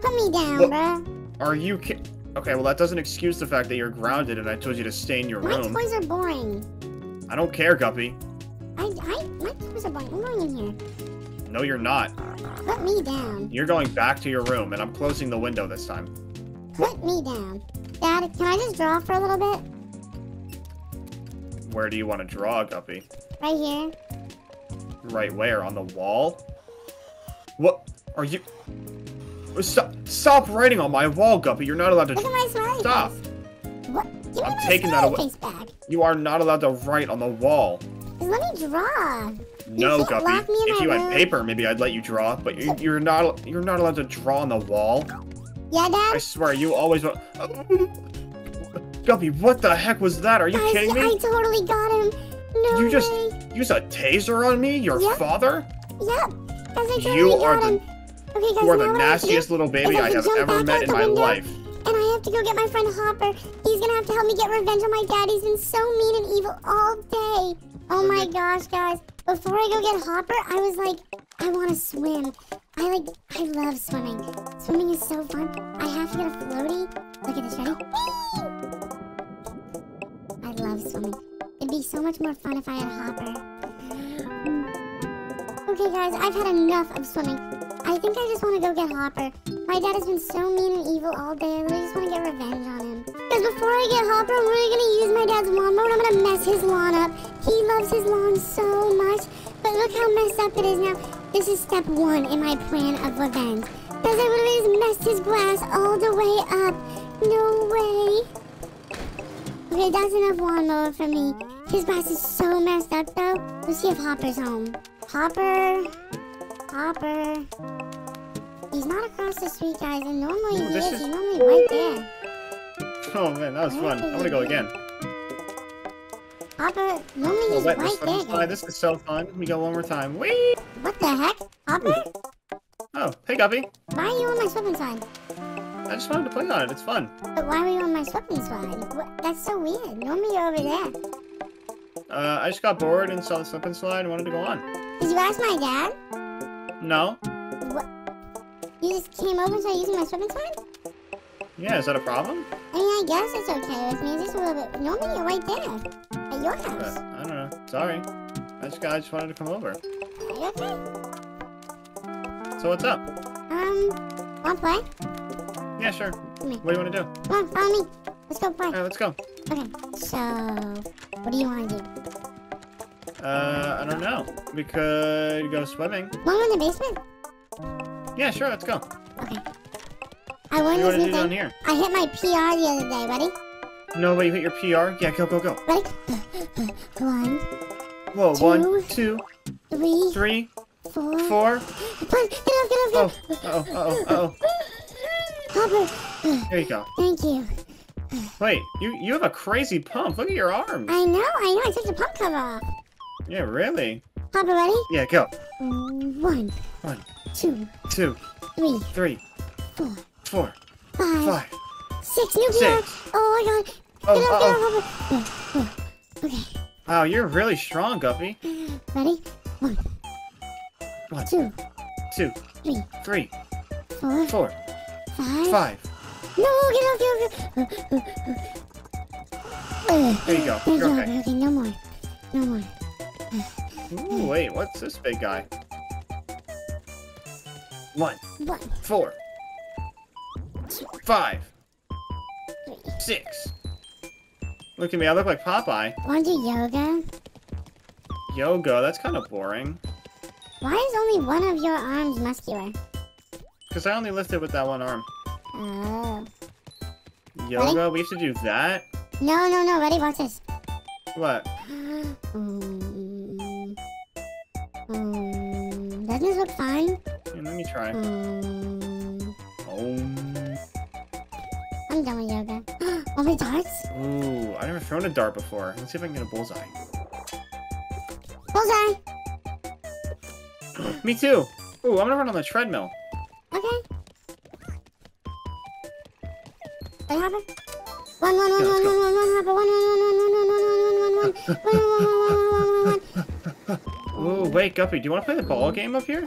Speaker 2: Put me down,
Speaker 1: What?
Speaker 2: bruh.
Speaker 1: Are you ki- Okay, well that doesn't excuse the fact that you're grounded and I told you to stay in your
Speaker 2: My
Speaker 1: room.
Speaker 2: toys are boring.
Speaker 1: I don't care, Guppy.
Speaker 2: I, I, my toys are boring. I'm going in here.
Speaker 1: No, you're not.
Speaker 2: Put me down.
Speaker 1: You're going back to your room and I'm closing the window this time.
Speaker 2: Put me down. Dad, can I just draw for a little bit?
Speaker 1: Where do you want to draw, Guppy?
Speaker 2: Right here.
Speaker 1: Right where? On the wall? What? Are you... Stop, stop writing on my wall, Guppy. You're not allowed to...
Speaker 2: Look at my smiley
Speaker 1: Stop.
Speaker 2: face. What? Me
Speaker 1: I'm taking that away.
Speaker 2: back.
Speaker 1: You are not allowed to write on the wall.
Speaker 2: Let me draw.
Speaker 1: No, Guppy.
Speaker 2: lock me in
Speaker 1: If you had paper, maybe I'd let you draw, but you, you're not you're not allowed to draw on the wall.
Speaker 2: Yeah, Dad.
Speaker 1: I swear, you always. Guppy, what the heck was that? Are you kidding me?
Speaker 2: I totally got him. No
Speaker 1: You just
Speaker 2: way.
Speaker 1: use a taser on me? Your
Speaker 2: Yep.
Speaker 1: father?
Speaker 2: Yep. Totally
Speaker 1: You are the-
Speaker 2: him. Okay, guys,
Speaker 1: You are the
Speaker 2: what I have to do
Speaker 1: nastiest little baby
Speaker 2: I have
Speaker 1: have
Speaker 2: to jump
Speaker 1: ever met in my
Speaker 2: window.
Speaker 1: life.
Speaker 2: And I have to go get my friend Hopper. He's gonna have to help me get revenge on my dad. He's been so mean and evil all day. Oh my gosh, guys. Before I go get Hopper, I was like, I want to swim. I like, I love swimming. Swimming is so fun. I have to get a floaty. Look at this, ready? I love swimming. It'd be so much more fun if I had Hopper. Okay, guys, I've had enough of swimming. I think I just want to go get Hopper. My dad has been so mean and evil all day. I really just want to get revenge on him. Because before I get Hopper, I'm really going to use my dad's lawnmower I'm going to mess his lawn up. He loves his lawn so much. But look how messed up it is now. This is step one in my plan of revenge. Because I literally just messed his grass all the way up. No way. Okay, that's enough lawnmower for me. His grass is so messed up though. Let's see if Hopper's home. Hopper. Hopper. He's not across the street, guys, and normally
Speaker 1: Ooh,
Speaker 2: he is.
Speaker 1: is-
Speaker 2: He's normally right there.
Speaker 1: Oh man, that was fun. I'm gonna go again.
Speaker 2: Hopper, normally
Speaker 1: Oh,
Speaker 2: he's right
Speaker 1: this,
Speaker 2: there. guys.
Speaker 1: this is so fun. We go one more time. Whee!
Speaker 2: What the heck? Hopper?
Speaker 1: Oh, hey Guppy.
Speaker 2: Why are you on my slipping slide?
Speaker 1: I just wanted to play on it. It's fun.
Speaker 2: But why were you on my slipping slide? What? That's so weird. Normally you're over there.
Speaker 1: Uh, I just got bored and saw the slip and slide and wanted to go on.
Speaker 2: Did you ask my dad?
Speaker 1: No?
Speaker 2: What? You just came over and started using my slipping slide?
Speaker 1: Yeah, is that a problem?
Speaker 2: I mean, I guess it's okay with me. It's just a little bit. Normally you're right there. At your
Speaker 1: Uh,
Speaker 2: house.
Speaker 1: I don't know. Sorry. I just, I just wanted to come over.
Speaker 2: Are you okay?
Speaker 1: So what's up?
Speaker 2: Um, wanna play?
Speaker 1: Yeah, sure. What do you want to do?
Speaker 2: Come on, follow me. Let's go play.
Speaker 1: Alright, let's go.
Speaker 2: Okay, so what do you want to do?
Speaker 1: Uh, I don't know. We could go swimming.
Speaker 2: Go in the basement?
Speaker 1: Yeah, sure, let's go.
Speaker 2: Okay. I
Speaker 1: you
Speaker 2: this new thing.
Speaker 1: here?
Speaker 2: I hit my PR the other day. Ready?
Speaker 1: No, but you hit your PR? Yeah, go, go, go.
Speaker 2: Ready? (laughs) One,
Speaker 1: Whoa,
Speaker 2: Two.
Speaker 1: one, two,
Speaker 2: three,
Speaker 1: three,
Speaker 2: four.
Speaker 1: four. (gasps)
Speaker 2: Push, get off, get
Speaker 1: Oh,
Speaker 2: off, get
Speaker 1: uh-oh, uh-oh, uh-oh.
Speaker 2: off. Hopper. (sighs)
Speaker 1: There you go.
Speaker 2: Thank you.
Speaker 1: Wait, you you have a crazy pump. Look at your arms.
Speaker 2: I know, I know. I took the pump cover off.
Speaker 1: Yeah, really?
Speaker 2: Hopper, ready?
Speaker 1: Yeah, go.
Speaker 2: One,
Speaker 1: One,
Speaker 2: two,
Speaker 1: two,
Speaker 2: three,
Speaker 1: three,
Speaker 2: four,
Speaker 1: four,
Speaker 2: five,
Speaker 1: five.
Speaker 2: six. New PR.
Speaker 1: Six.
Speaker 2: Oh my god.
Speaker 1: Oh,
Speaker 2: Get off,
Speaker 1: uh-oh.
Speaker 2: get off, Oh, Okay.
Speaker 1: Wow, you're really strong, Guppy.
Speaker 2: Ready? One,
Speaker 1: One,
Speaker 2: two,
Speaker 1: two,
Speaker 2: three,
Speaker 1: three,
Speaker 2: four,
Speaker 1: four,
Speaker 2: five.
Speaker 1: five.
Speaker 2: No, get off, get off, get off.
Speaker 1: There you go. You're
Speaker 2: you,
Speaker 1: okay.
Speaker 2: okay, no more. No more.
Speaker 1: Ooh, wait, what's this big guy? One,
Speaker 2: One,
Speaker 1: four, five,
Speaker 2: three.
Speaker 1: six. Look at me, I look like Popeye.
Speaker 2: Wanna do yoga?
Speaker 1: Yoga, that's kind of boring.
Speaker 2: Why is only one of your arms muscular?
Speaker 1: Because I only lifted with that one arm.
Speaker 2: Oh.
Speaker 1: Yoga? We have to do that?
Speaker 2: No, no, no. Ready? Watch this.
Speaker 1: What? (gasps)
Speaker 2: Um, um, doesn't this look fine?
Speaker 1: Here, let me try.
Speaker 2: Um,
Speaker 1: Oh.
Speaker 2: I'm done with yoga. Oh, my darts?
Speaker 1: Ooh, I've never thrown a dart before. Let's see if I can get a bullseye.
Speaker 2: Bullseye.
Speaker 1: Me too. Ooh, I'm gonna run on the treadmill.
Speaker 2: Okay. Wait, Hopper. One, one, one,
Speaker 1: Yeah,
Speaker 2: one,
Speaker 1: let's go.
Speaker 2: one, one, one, Hopper. One, one, one, one, one, one, one, one, one, one, one, one, one, one, one, one,
Speaker 1: Ooh, wait, Guppy, do you want to play the ball game up here?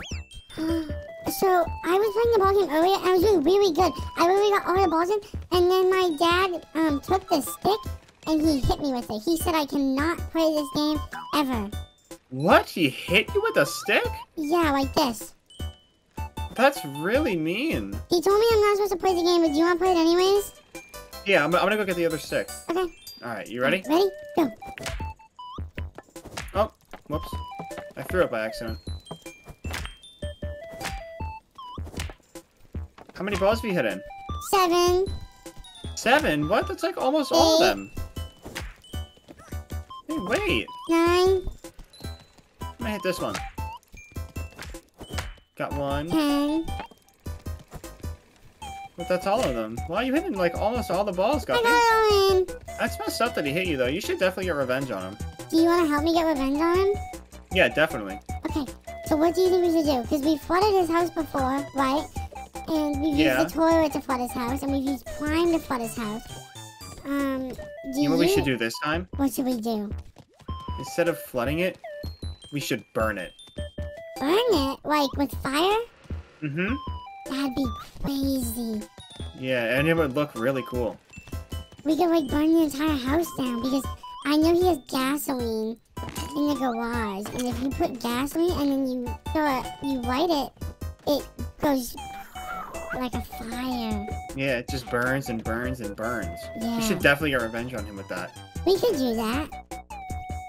Speaker 1: (gasps)
Speaker 2: So I was playing the ball game earlier, and I was doing really good. I really got all the balls in, and then my dad um took the stick and he hit me with it. He said I cannot play this game ever.
Speaker 1: What? He hit you with a stick?
Speaker 2: Yeah, like this.
Speaker 1: That's really mean.
Speaker 2: He told me I'm not supposed to play the game, but do you want to play it anyways?
Speaker 1: Yeah, I'm, I'm gonna go get the other stick.
Speaker 2: Okay.
Speaker 1: Alright, you ready?
Speaker 2: Ready? Go.
Speaker 1: Whoops. I threw it by accident. How many balls have you hit in?
Speaker 2: Seven.
Speaker 1: Seven? What? That's like almost all of them. Hey, wait.
Speaker 2: Nine.
Speaker 1: I'm gonna hit this one. Got one.
Speaker 2: Ten.
Speaker 1: But that's all of them. Wow, you hitting like almost all the balls,
Speaker 2: I got it all.
Speaker 1: That's messed up that he hit you, though. You should definitely get revenge on him.
Speaker 2: Do you want to help me get revenge on him?
Speaker 1: Yeah, definitely.
Speaker 2: Okay. So what do you think we should do? Because we flooded his house before, right? And we've
Speaker 1: Yeah.
Speaker 2: used the toilet to flood his house, and we've used Prime to flood his house. Um, do
Speaker 1: You know what we should do this time?
Speaker 2: What should we do?
Speaker 1: Instead of flooding it, we should burn it.
Speaker 2: Burn it? Like with fire?
Speaker 1: Mm-hmm.
Speaker 2: That'd be crazy.
Speaker 1: Yeah, and it would look really cool.
Speaker 2: We could like burn the entire house down because I know he has gasoline in the garage, and if you put gasoline and then you throw it, you light it, it goes like a fire.
Speaker 1: Yeah, it just burns and burns and burns.
Speaker 2: Yeah.
Speaker 1: You should definitely get revenge on him with that.
Speaker 2: We could do that.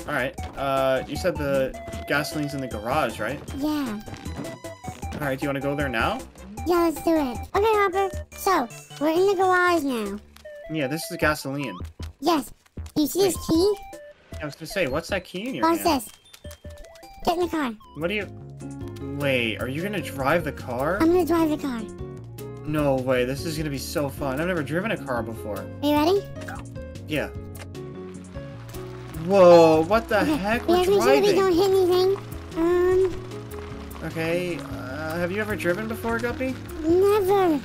Speaker 1: Alright, uh, you said the gasoline's in the garage, right?
Speaker 2: Yeah.
Speaker 1: Alright, do you want to go there now?
Speaker 2: Yeah, let's do it. Okay, Hopper. So, we're in the garage now.
Speaker 1: Yeah, this is gasoline.
Speaker 2: Yes. You see this key?
Speaker 1: I was gonna say, what's that key in your
Speaker 2: Watch
Speaker 1: hand?
Speaker 2: this. Get in the car.
Speaker 1: What do you... Wait, are you gonna drive the car?
Speaker 2: I'm gonna drive the car.
Speaker 1: No way, this is gonna be so fun. I've never driven a car before.
Speaker 2: Are you ready?
Speaker 1: Yeah. Whoa, what the
Speaker 2: Okay.
Speaker 1: heck?
Speaker 2: We
Speaker 1: We're
Speaker 2: make sure we don't hit anything. Um,
Speaker 1: Okay, uh, have you ever driven before, Guppy?
Speaker 2: never.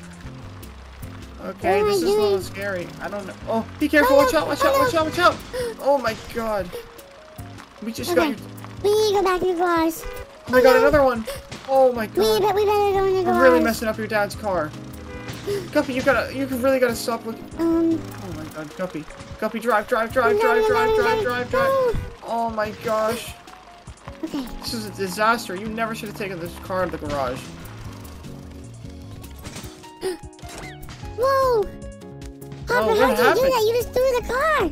Speaker 1: Okay,
Speaker 2: What
Speaker 1: this is a little scary. I don't know. Oh, be careful!
Speaker 2: Oh,
Speaker 1: watch
Speaker 2: no.
Speaker 1: out! Watch
Speaker 2: Oh,
Speaker 1: out!
Speaker 2: no.
Speaker 1: Watch out! Watch out! Oh my god! We just
Speaker 2: Okay.
Speaker 1: got.
Speaker 2: We need to go back to the garage.
Speaker 1: Oh my god! Another one! Oh my
Speaker 2: We,
Speaker 1: god!
Speaker 2: bet we better go in the garage.
Speaker 1: really messing up your dad's car. Guppy, you gotta, you really gotta stop looking.
Speaker 2: Um,
Speaker 1: Oh my god, Guppy, Guppy, drive, drive, drive, drive, drive, drive, drive, drive. Oh my gosh,
Speaker 2: Okay.
Speaker 1: this is a disaster. You never should have taken this car to the garage.
Speaker 2: Whoa! Hopper, oh,
Speaker 1: what
Speaker 2: how'd you do that? You just threw the car.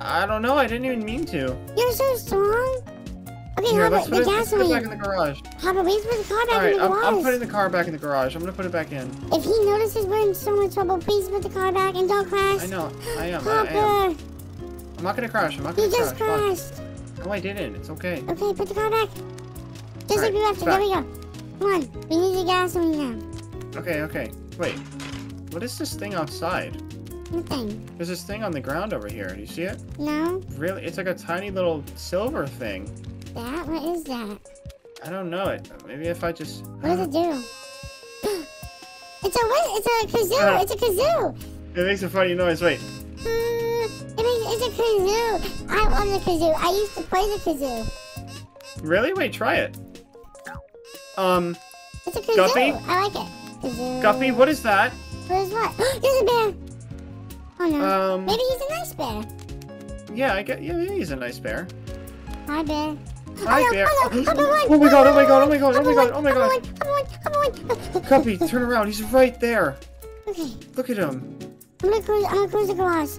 Speaker 1: I don't know. I didn't even mean to.
Speaker 2: You're so strong. Okay,
Speaker 1: Here,
Speaker 2: Hopper,
Speaker 1: let's
Speaker 2: the
Speaker 1: it, let's put it back in the garage.
Speaker 2: Hopper, we have put the car back
Speaker 1: All right,
Speaker 2: in the
Speaker 1: I'm,
Speaker 2: garage.
Speaker 1: I'm putting the car back in the garage. I'm gonna put it back in.
Speaker 2: If he notices we're in so much trouble, please put the car back and don't crash.
Speaker 1: I know. I am. I, I am. I'm not gonna crash. I'm not
Speaker 2: you
Speaker 1: gonna
Speaker 2: just
Speaker 1: crash. Come on.
Speaker 2: crashed.
Speaker 1: No, I didn't. It's okay.
Speaker 2: Okay, put the car back. Just
Speaker 1: Alright,
Speaker 2: like we left it.
Speaker 1: back.
Speaker 2: There we go. Come on, we need the gasoline now.
Speaker 1: Okay, okay. Wait. What is this thing outside?
Speaker 2: Nothing.
Speaker 1: There's this thing on the ground over here. Do you see it?
Speaker 2: No?
Speaker 1: Really? It's like a tiny little silver thing.
Speaker 2: That? What is that?
Speaker 1: I don't know it. Maybe if I just.
Speaker 2: What does it do? (gasps) it's a what? It's a kazoo.
Speaker 1: Uh.
Speaker 2: it's a kazoo.
Speaker 1: It makes a funny noise. Wait.
Speaker 2: Mm, it makes, it's a kazoo. I love the kazoo. I used to play the kazoo.
Speaker 1: Really? Wait, try it. Um,
Speaker 2: It's a kazoo.
Speaker 1: Guppy?
Speaker 2: I like it. Kazoo.
Speaker 1: Guppy, what is that?
Speaker 2: What (gasps) is what? There's a bear. Oh no.
Speaker 1: Um,
Speaker 2: Maybe he's a nice bear.
Speaker 1: yeah, I get. Yeah, he's a nice bear.
Speaker 2: Hi, bear.
Speaker 1: Hi,
Speaker 2: oh, no,
Speaker 1: bear.
Speaker 2: Oh, (gasps) no.
Speaker 1: Oh my god, oh my god, oh my god, oh my god, oh my god. Guppy, (laughs) turn around. He's right there.
Speaker 2: Okay.
Speaker 1: Look at him.
Speaker 2: I'm gonna close. I'm gonna close the garage.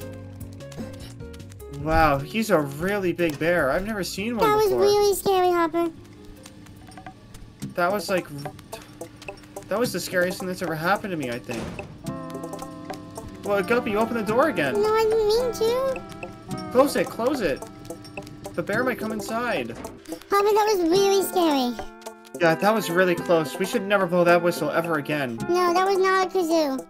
Speaker 1: Wow, he's a really big bear. I've never seen one
Speaker 2: That was
Speaker 1: before.
Speaker 2: really scary, Hopper.
Speaker 1: That was like. That was the scariest thing that's ever happened to me, I think. Well, Guppy, you open the door again.
Speaker 2: No, I didn't mean to.
Speaker 1: Close it, close it. The bear might come inside.
Speaker 2: Papa, that was really scary.
Speaker 1: Yeah, that was really close. We should never blow that whistle ever again.
Speaker 2: No, that was not a kazoo.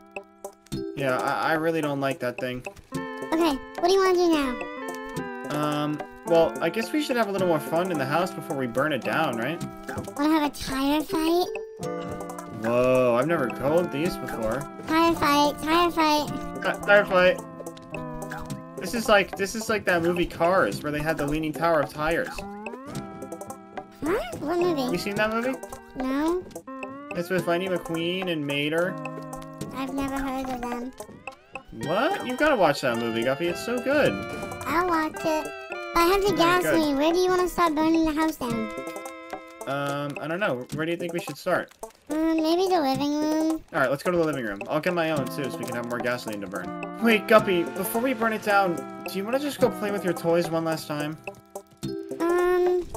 Speaker 1: Yeah, I, I really don't like that thing.
Speaker 2: Okay, what do you want to do now?
Speaker 1: Um, well, I guess we should have a little more fun in the house before we burn it down, right?
Speaker 2: Want to have a tire fight?
Speaker 1: Whoa, I've never called these before.
Speaker 2: Tire fight, tire fight.
Speaker 1: Uh, Tire fight. This is like this is like that movie Cars where they had the leaning tower of tires.
Speaker 2: Huh? What movie?
Speaker 1: You seen that movie?
Speaker 2: No,
Speaker 1: It's with Lightning McQueen and Mater.
Speaker 2: I've never heard of them.
Speaker 1: What? You've gotta watch that movie, Guppy. It's so good.
Speaker 2: I'll watch it. But I have the gasoline. Where do you want to start burning the house down?
Speaker 1: Um, I don't know. Where do you think we should start?
Speaker 2: Um, maybe the living room.
Speaker 1: All right, let's go to the living room. I'll get my own too, so we can have more gasoline to burn. Wait, Guppy. Before we burn it down, do you want to just go play with your toys one last time?
Speaker 2: Um,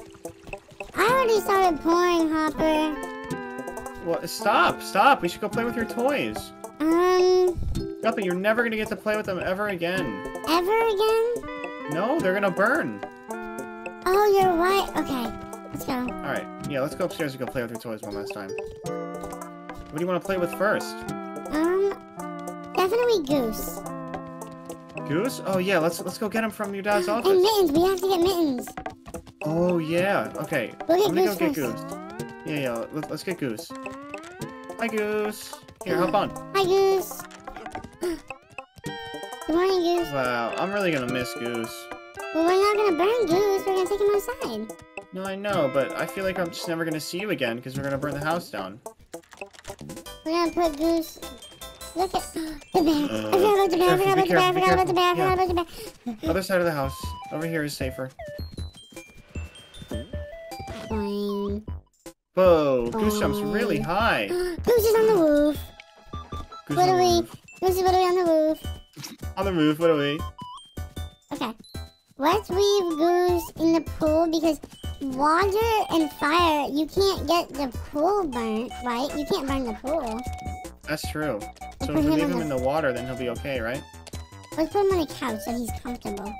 Speaker 2: I already started pouring, Hopper.
Speaker 1: Well, stop, stop. We should go play with your toys.
Speaker 2: Um,
Speaker 1: Guppy, you're never gonna get to play with them ever again.
Speaker 2: ever again?
Speaker 1: No, they're gonna burn.
Speaker 2: Oh, you're right. Okay, let's go.
Speaker 1: All right, yeah, let's go upstairs and go play with your toys one last time. What do you want to play with first?
Speaker 2: Um, definitely Goose.
Speaker 1: Goose? Oh yeah, let's let's go get him from your dad's (gasps) office.
Speaker 2: And mittens. We have to get mittens.
Speaker 1: Oh yeah. Okay.
Speaker 2: We'll get
Speaker 1: I'm
Speaker 2: Goose
Speaker 1: go get
Speaker 2: first.
Speaker 1: Goose. Yeah, yeah. Let, let's get Goose. Hi, Goose. Here, hop on.
Speaker 2: Hi, Goose. (gasps) Good morning, Goose.
Speaker 1: Wow, I'm really gonna miss Goose.
Speaker 2: Well, we're not gonna burn Goose. We're gonna take him outside.
Speaker 1: No, I know, but I feel like I'm just never gonna see you again because we're gonna burn the house down.
Speaker 2: We're gonna put Goose. Look at the bear.
Speaker 1: Uh,
Speaker 2: I forgot about the bear. I forgot about the bear. I forgot about the bear. I forgot about the bear.
Speaker 1: Other side of the house. Over here is safer.
Speaker 2: Boing.
Speaker 1: Whoa, Goose jumps really high. (gasps)
Speaker 2: Goose is on the roof.
Speaker 1: Goose
Speaker 2: What are we? Goose is literally on the roof.
Speaker 1: On the roof, what are we?
Speaker 2: Okay. Let's leave Goose in the pool because water and fire, you can't get the pool burnt, right? You can't burn the pool.
Speaker 1: That's true. So if we leave him
Speaker 2: the-
Speaker 1: in the water, then he'll be okay, right?
Speaker 2: Let's put him on the couch so he's comfortable.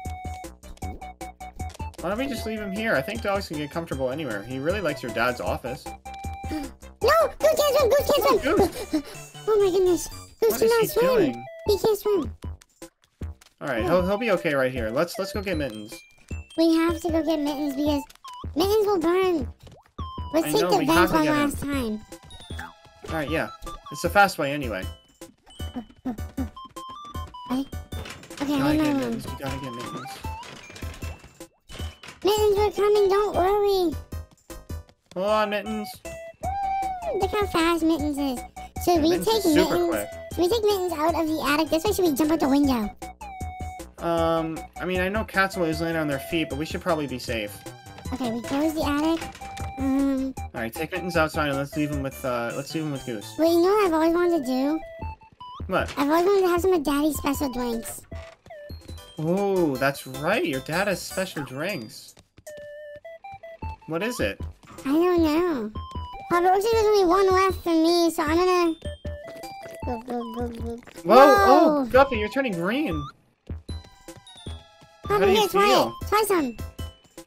Speaker 1: Why don't we just leave him here? I think dogs can get comfortable anywhere. He really likes your dad's office. (gasps)
Speaker 2: No! Goose can't swim! Goose can't swim!
Speaker 1: Goose! (laughs)
Speaker 2: oh my goodness. Goose
Speaker 1: What is
Speaker 2: cannot
Speaker 1: he
Speaker 2: swim.
Speaker 1: doing?
Speaker 2: He can't swim.
Speaker 1: Alright, he'll, he'll be okay right here. Let's let's go get Mittens.
Speaker 2: We have to go get mittens because mittens will burn. Let's
Speaker 1: I
Speaker 2: take
Speaker 1: know,
Speaker 2: the vent one last time.
Speaker 1: Alright, yeah. It's the fast way anyway.
Speaker 2: Okay,
Speaker 1: Gotta
Speaker 2: I'm
Speaker 1: get. Mittens. We gotta get Mittens.
Speaker 2: Mittens, we're coming. Don't worry.
Speaker 1: Hold on, Mittens.
Speaker 2: Hmm, look how fast Mittens is. Should we
Speaker 1: Mittens
Speaker 2: take Mittens?
Speaker 1: quick.
Speaker 2: Should we take Mittens out of the attic this way? Should we jump out the window?
Speaker 1: Um, I mean, I know cats always land on their feet, but we should probably be safe.
Speaker 2: Okay, we close the attic. Um,
Speaker 1: Alright, take Mittens outside and let's leave him with, uh, let's leave him with Goose.
Speaker 2: wait, you know what I've always wanted to do?
Speaker 1: What?
Speaker 2: I've always wanted to have some of Daddy's special drinks.
Speaker 1: Oh, that's right. Your dad has special drinks. What is it?
Speaker 2: I don't know. It looks like there's only one left for me, so I'm gonna. Go, go, go, go.
Speaker 1: Whoa! Oh, Guppy, you're turning green. Do you
Speaker 2: here, try
Speaker 1: feel?
Speaker 2: it. Try some.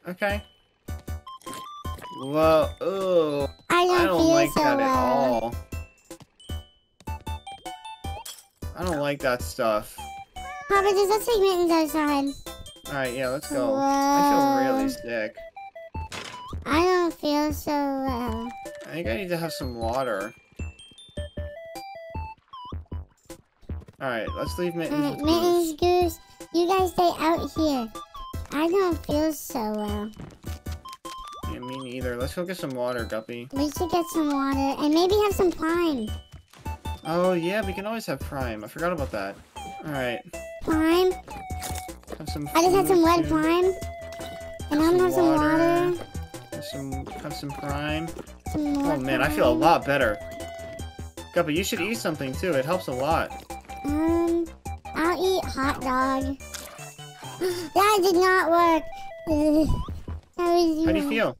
Speaker 1: Okay. Whoa! Oh,
Speaker 2: I don't,
Speaker 1: I don't
Speaker 2: feel
Speaker 1: like
Speaker 2: so
Speaker 1: that
Speaker 2: well.
Speaker 1: at all. I don't like that stuff.
Speaker 2: Papa, let's take mittens outside.
Speaker 1: All right, yeah, let's go. I feel really sick.
Speaker 2: I don't feel so well.
Speaker 1: I think I need to have some water. All right, let's leave mittens
Speaker 2: Alright,
Speaker 1: with
Speaker 2: mittens,
Speaker 1: Goose.
Speaker 2: goose, you guys stay out here. I don't feel so well.
Speaker 1: Yeah, me neither. Let's go get some water, Guppy.
Speaker 2: We should get some water and maybe have some prime.
Speaker 1: Oh yeah, we can always have Prime. I forgot about that. All right,
Speaker 2: Prime?
Speaker 1: have some.
Speaker 2: I just had some red
Speaker 1: too.
Speaker 2: prime. And I'm gonna have some
Speaker 1: water. Have some, have some Prime.
Speaker 2: Some
Speaker 1: Oh man, I feel a lot better. Guppy, you should eat something too. It helps a lot.
Speaker 2: Um, I'll eat hot dog. (gasps) that did not work. (sighs)
Speaker 1: How do you feel?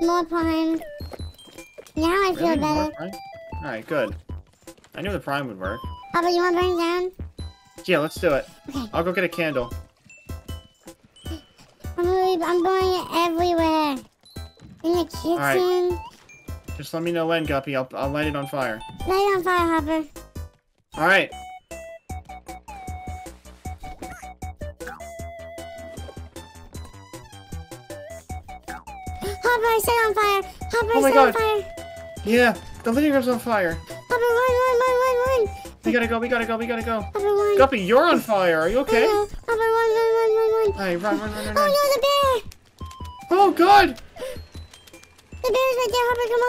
Speaker 2: More prime. Now I feel
Speaker 1: Really? More
Speaker 2: better.
Speaker 1: All right, good. I knew the Prime would work.
Speaker 2: Papa, you want to burn it down?
Speaker 1: Yeah, let's do it.
Speaker 2: Okay.
Speaker 1: I'll go get a candle.
Speaker 2: I'm really, I'm it everywhere. In the kitchen.
Speaker 1: right. Just let me know when, Guppy. I'll, I'll light it on fire.
Speaker 2: Light it on fire, Hopper.
Speaker 1: All
Speaker 2: Hopper, I set on fire. Hopper,
Speaker 1: Oh
Speaker 2: I
Speaker 1: my
Speaker 2: set
Speaker 1: God.
Speaker 2: on fire.
Speaker 1: Yeah, the living room's on fire.
Speaker 2: Hopper, run, run, run, run, run.
Speaker 1: We gotta go. We gotta go. We gotta go.
Speaker 2: Hopper, run.
Speaker 1: Guppy, you're on fire. Are you okay?
Speaker 2: Oh, no. Hopper, run, run, run, run, run.
Speaker 1: All right, run, run, run, run,
Speaker 2: Oh no, the bear!
Speaker 1: Oh God!
Speaker 2: The bear's right there, Hopper, come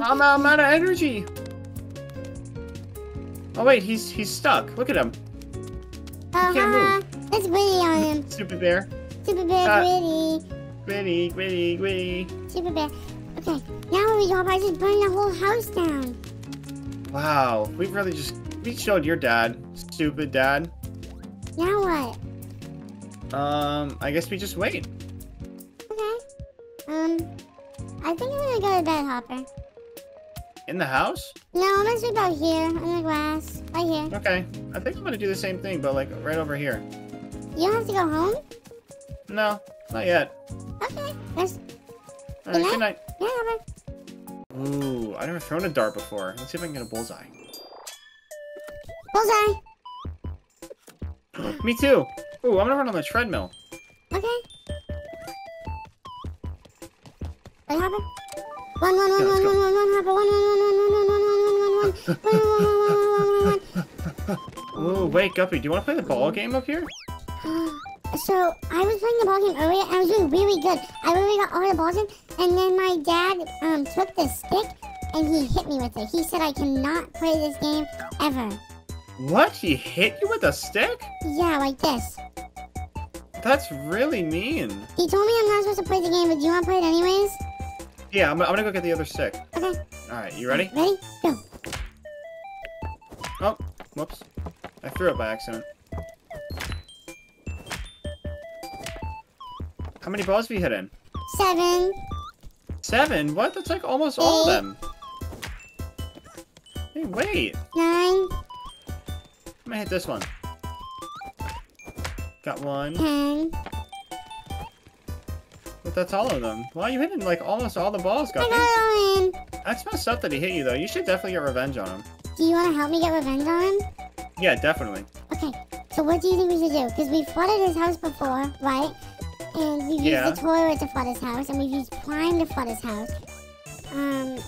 Speaker 2: on!
Speaker 1: I'm, I'm out of energy. Oh wait, he's he's stuck. Look at him.
Speaker 2: Oh,
Speaker 1: can't
Speaker 2: haha. That's Gritty on him.
Speaker 1: Stupid bear.
Speaker 2: Super bear,
Speaker 1: Uh,
Speaker 2: Gritty.
Speaker 1: Gritty, gritty, gritty.
Speaker 2: Super bear. Okay, now what we do, Hopper, I just burn the whole house down.
Speaker 1: Wow, we really just we showed your dad. Stupid dad.
Speaker 2: Now what?
Speaker 1: Um, I guess we just wait.
Speaker 2: Okay. Um, I think I'm gonna go to bed, Hopper.
Speaker 1: In the house?
Speaker 2: No, I'm gonna sleep out here, on the grass. Right here.
Speaker 1: Okay. I think I'm gonna do the same thing, but like right over here.
Speaker 2: You don't have to go home?
Speaker 1: No, not yet.
Speaker 2: Okay.
Speaker 1: All right,
Speaker 2: Good
Speaker 1: good night.
Speaker 2: yeah, Hopper.
Speaker 1: Ooh, I've never thrown a dart before. Let's see if I can get a bullseye.
Speaker 2: Bullseye.
Speaker 1: Me too. Ooh, I'm gonna run on the treadmill.
Speaker 2: Okay. Wait, Hopper.
Speaker 1: Yeah,
Speaker 2: Hopper.
Speaker 1: Ooh, wait, Guppy, do you want to play the ball game up here?
Speaker 2: So I was playing the ball game earlier, and I was doing really good. I really got all the balls in, and then my dad um took the stick and he hit me with it. He said I cannot play this game ever.
Speaker 1: What? He hit you with a stick?
Speaker 2: Yeah, like this.
Speaker 1: That's really mean.
Speaker 2: He told me I'm not supposed to play the game, but do you want to play it anyways?
Speaker 1: Yeah, I'm, I'm gonna go get the other stick.
Speaker 2: Okay.
Speaker 1: Alright, you ready?
Speaker 2: Ready? Go.
Speaker 1: Oh, whoops. I threw it by accident. How many balls have you hit in?
Speaker 2: Seven.
Speaker 1: Seven? What? That's like almost all of them. Hey, wait.
Speaker 2: Nine.
Speaker 1: I'm gonna hit this one. Got one.
Speaker 2: Ten.
Speaker 1: But that's all of them. Well, you hit in like almost all the balls,
Speaker 2: I got
Speaker 1: Guppy.
Speaker 2: all in.
Speaker 1: That's messed up that he hit you, though. You should definitely get revenge on him.
Speaker 2: Do you want to help me get revenge on him?
Speaker 1: Yeah, definitely.
Speaker 2: Okay, so what do you think we should do? Because we've flooded his house before, right? And we've
Speaker 1: Yeah.
Speaker 2: used the toilet to flood his house, and we've used Prime to flood his house. Um,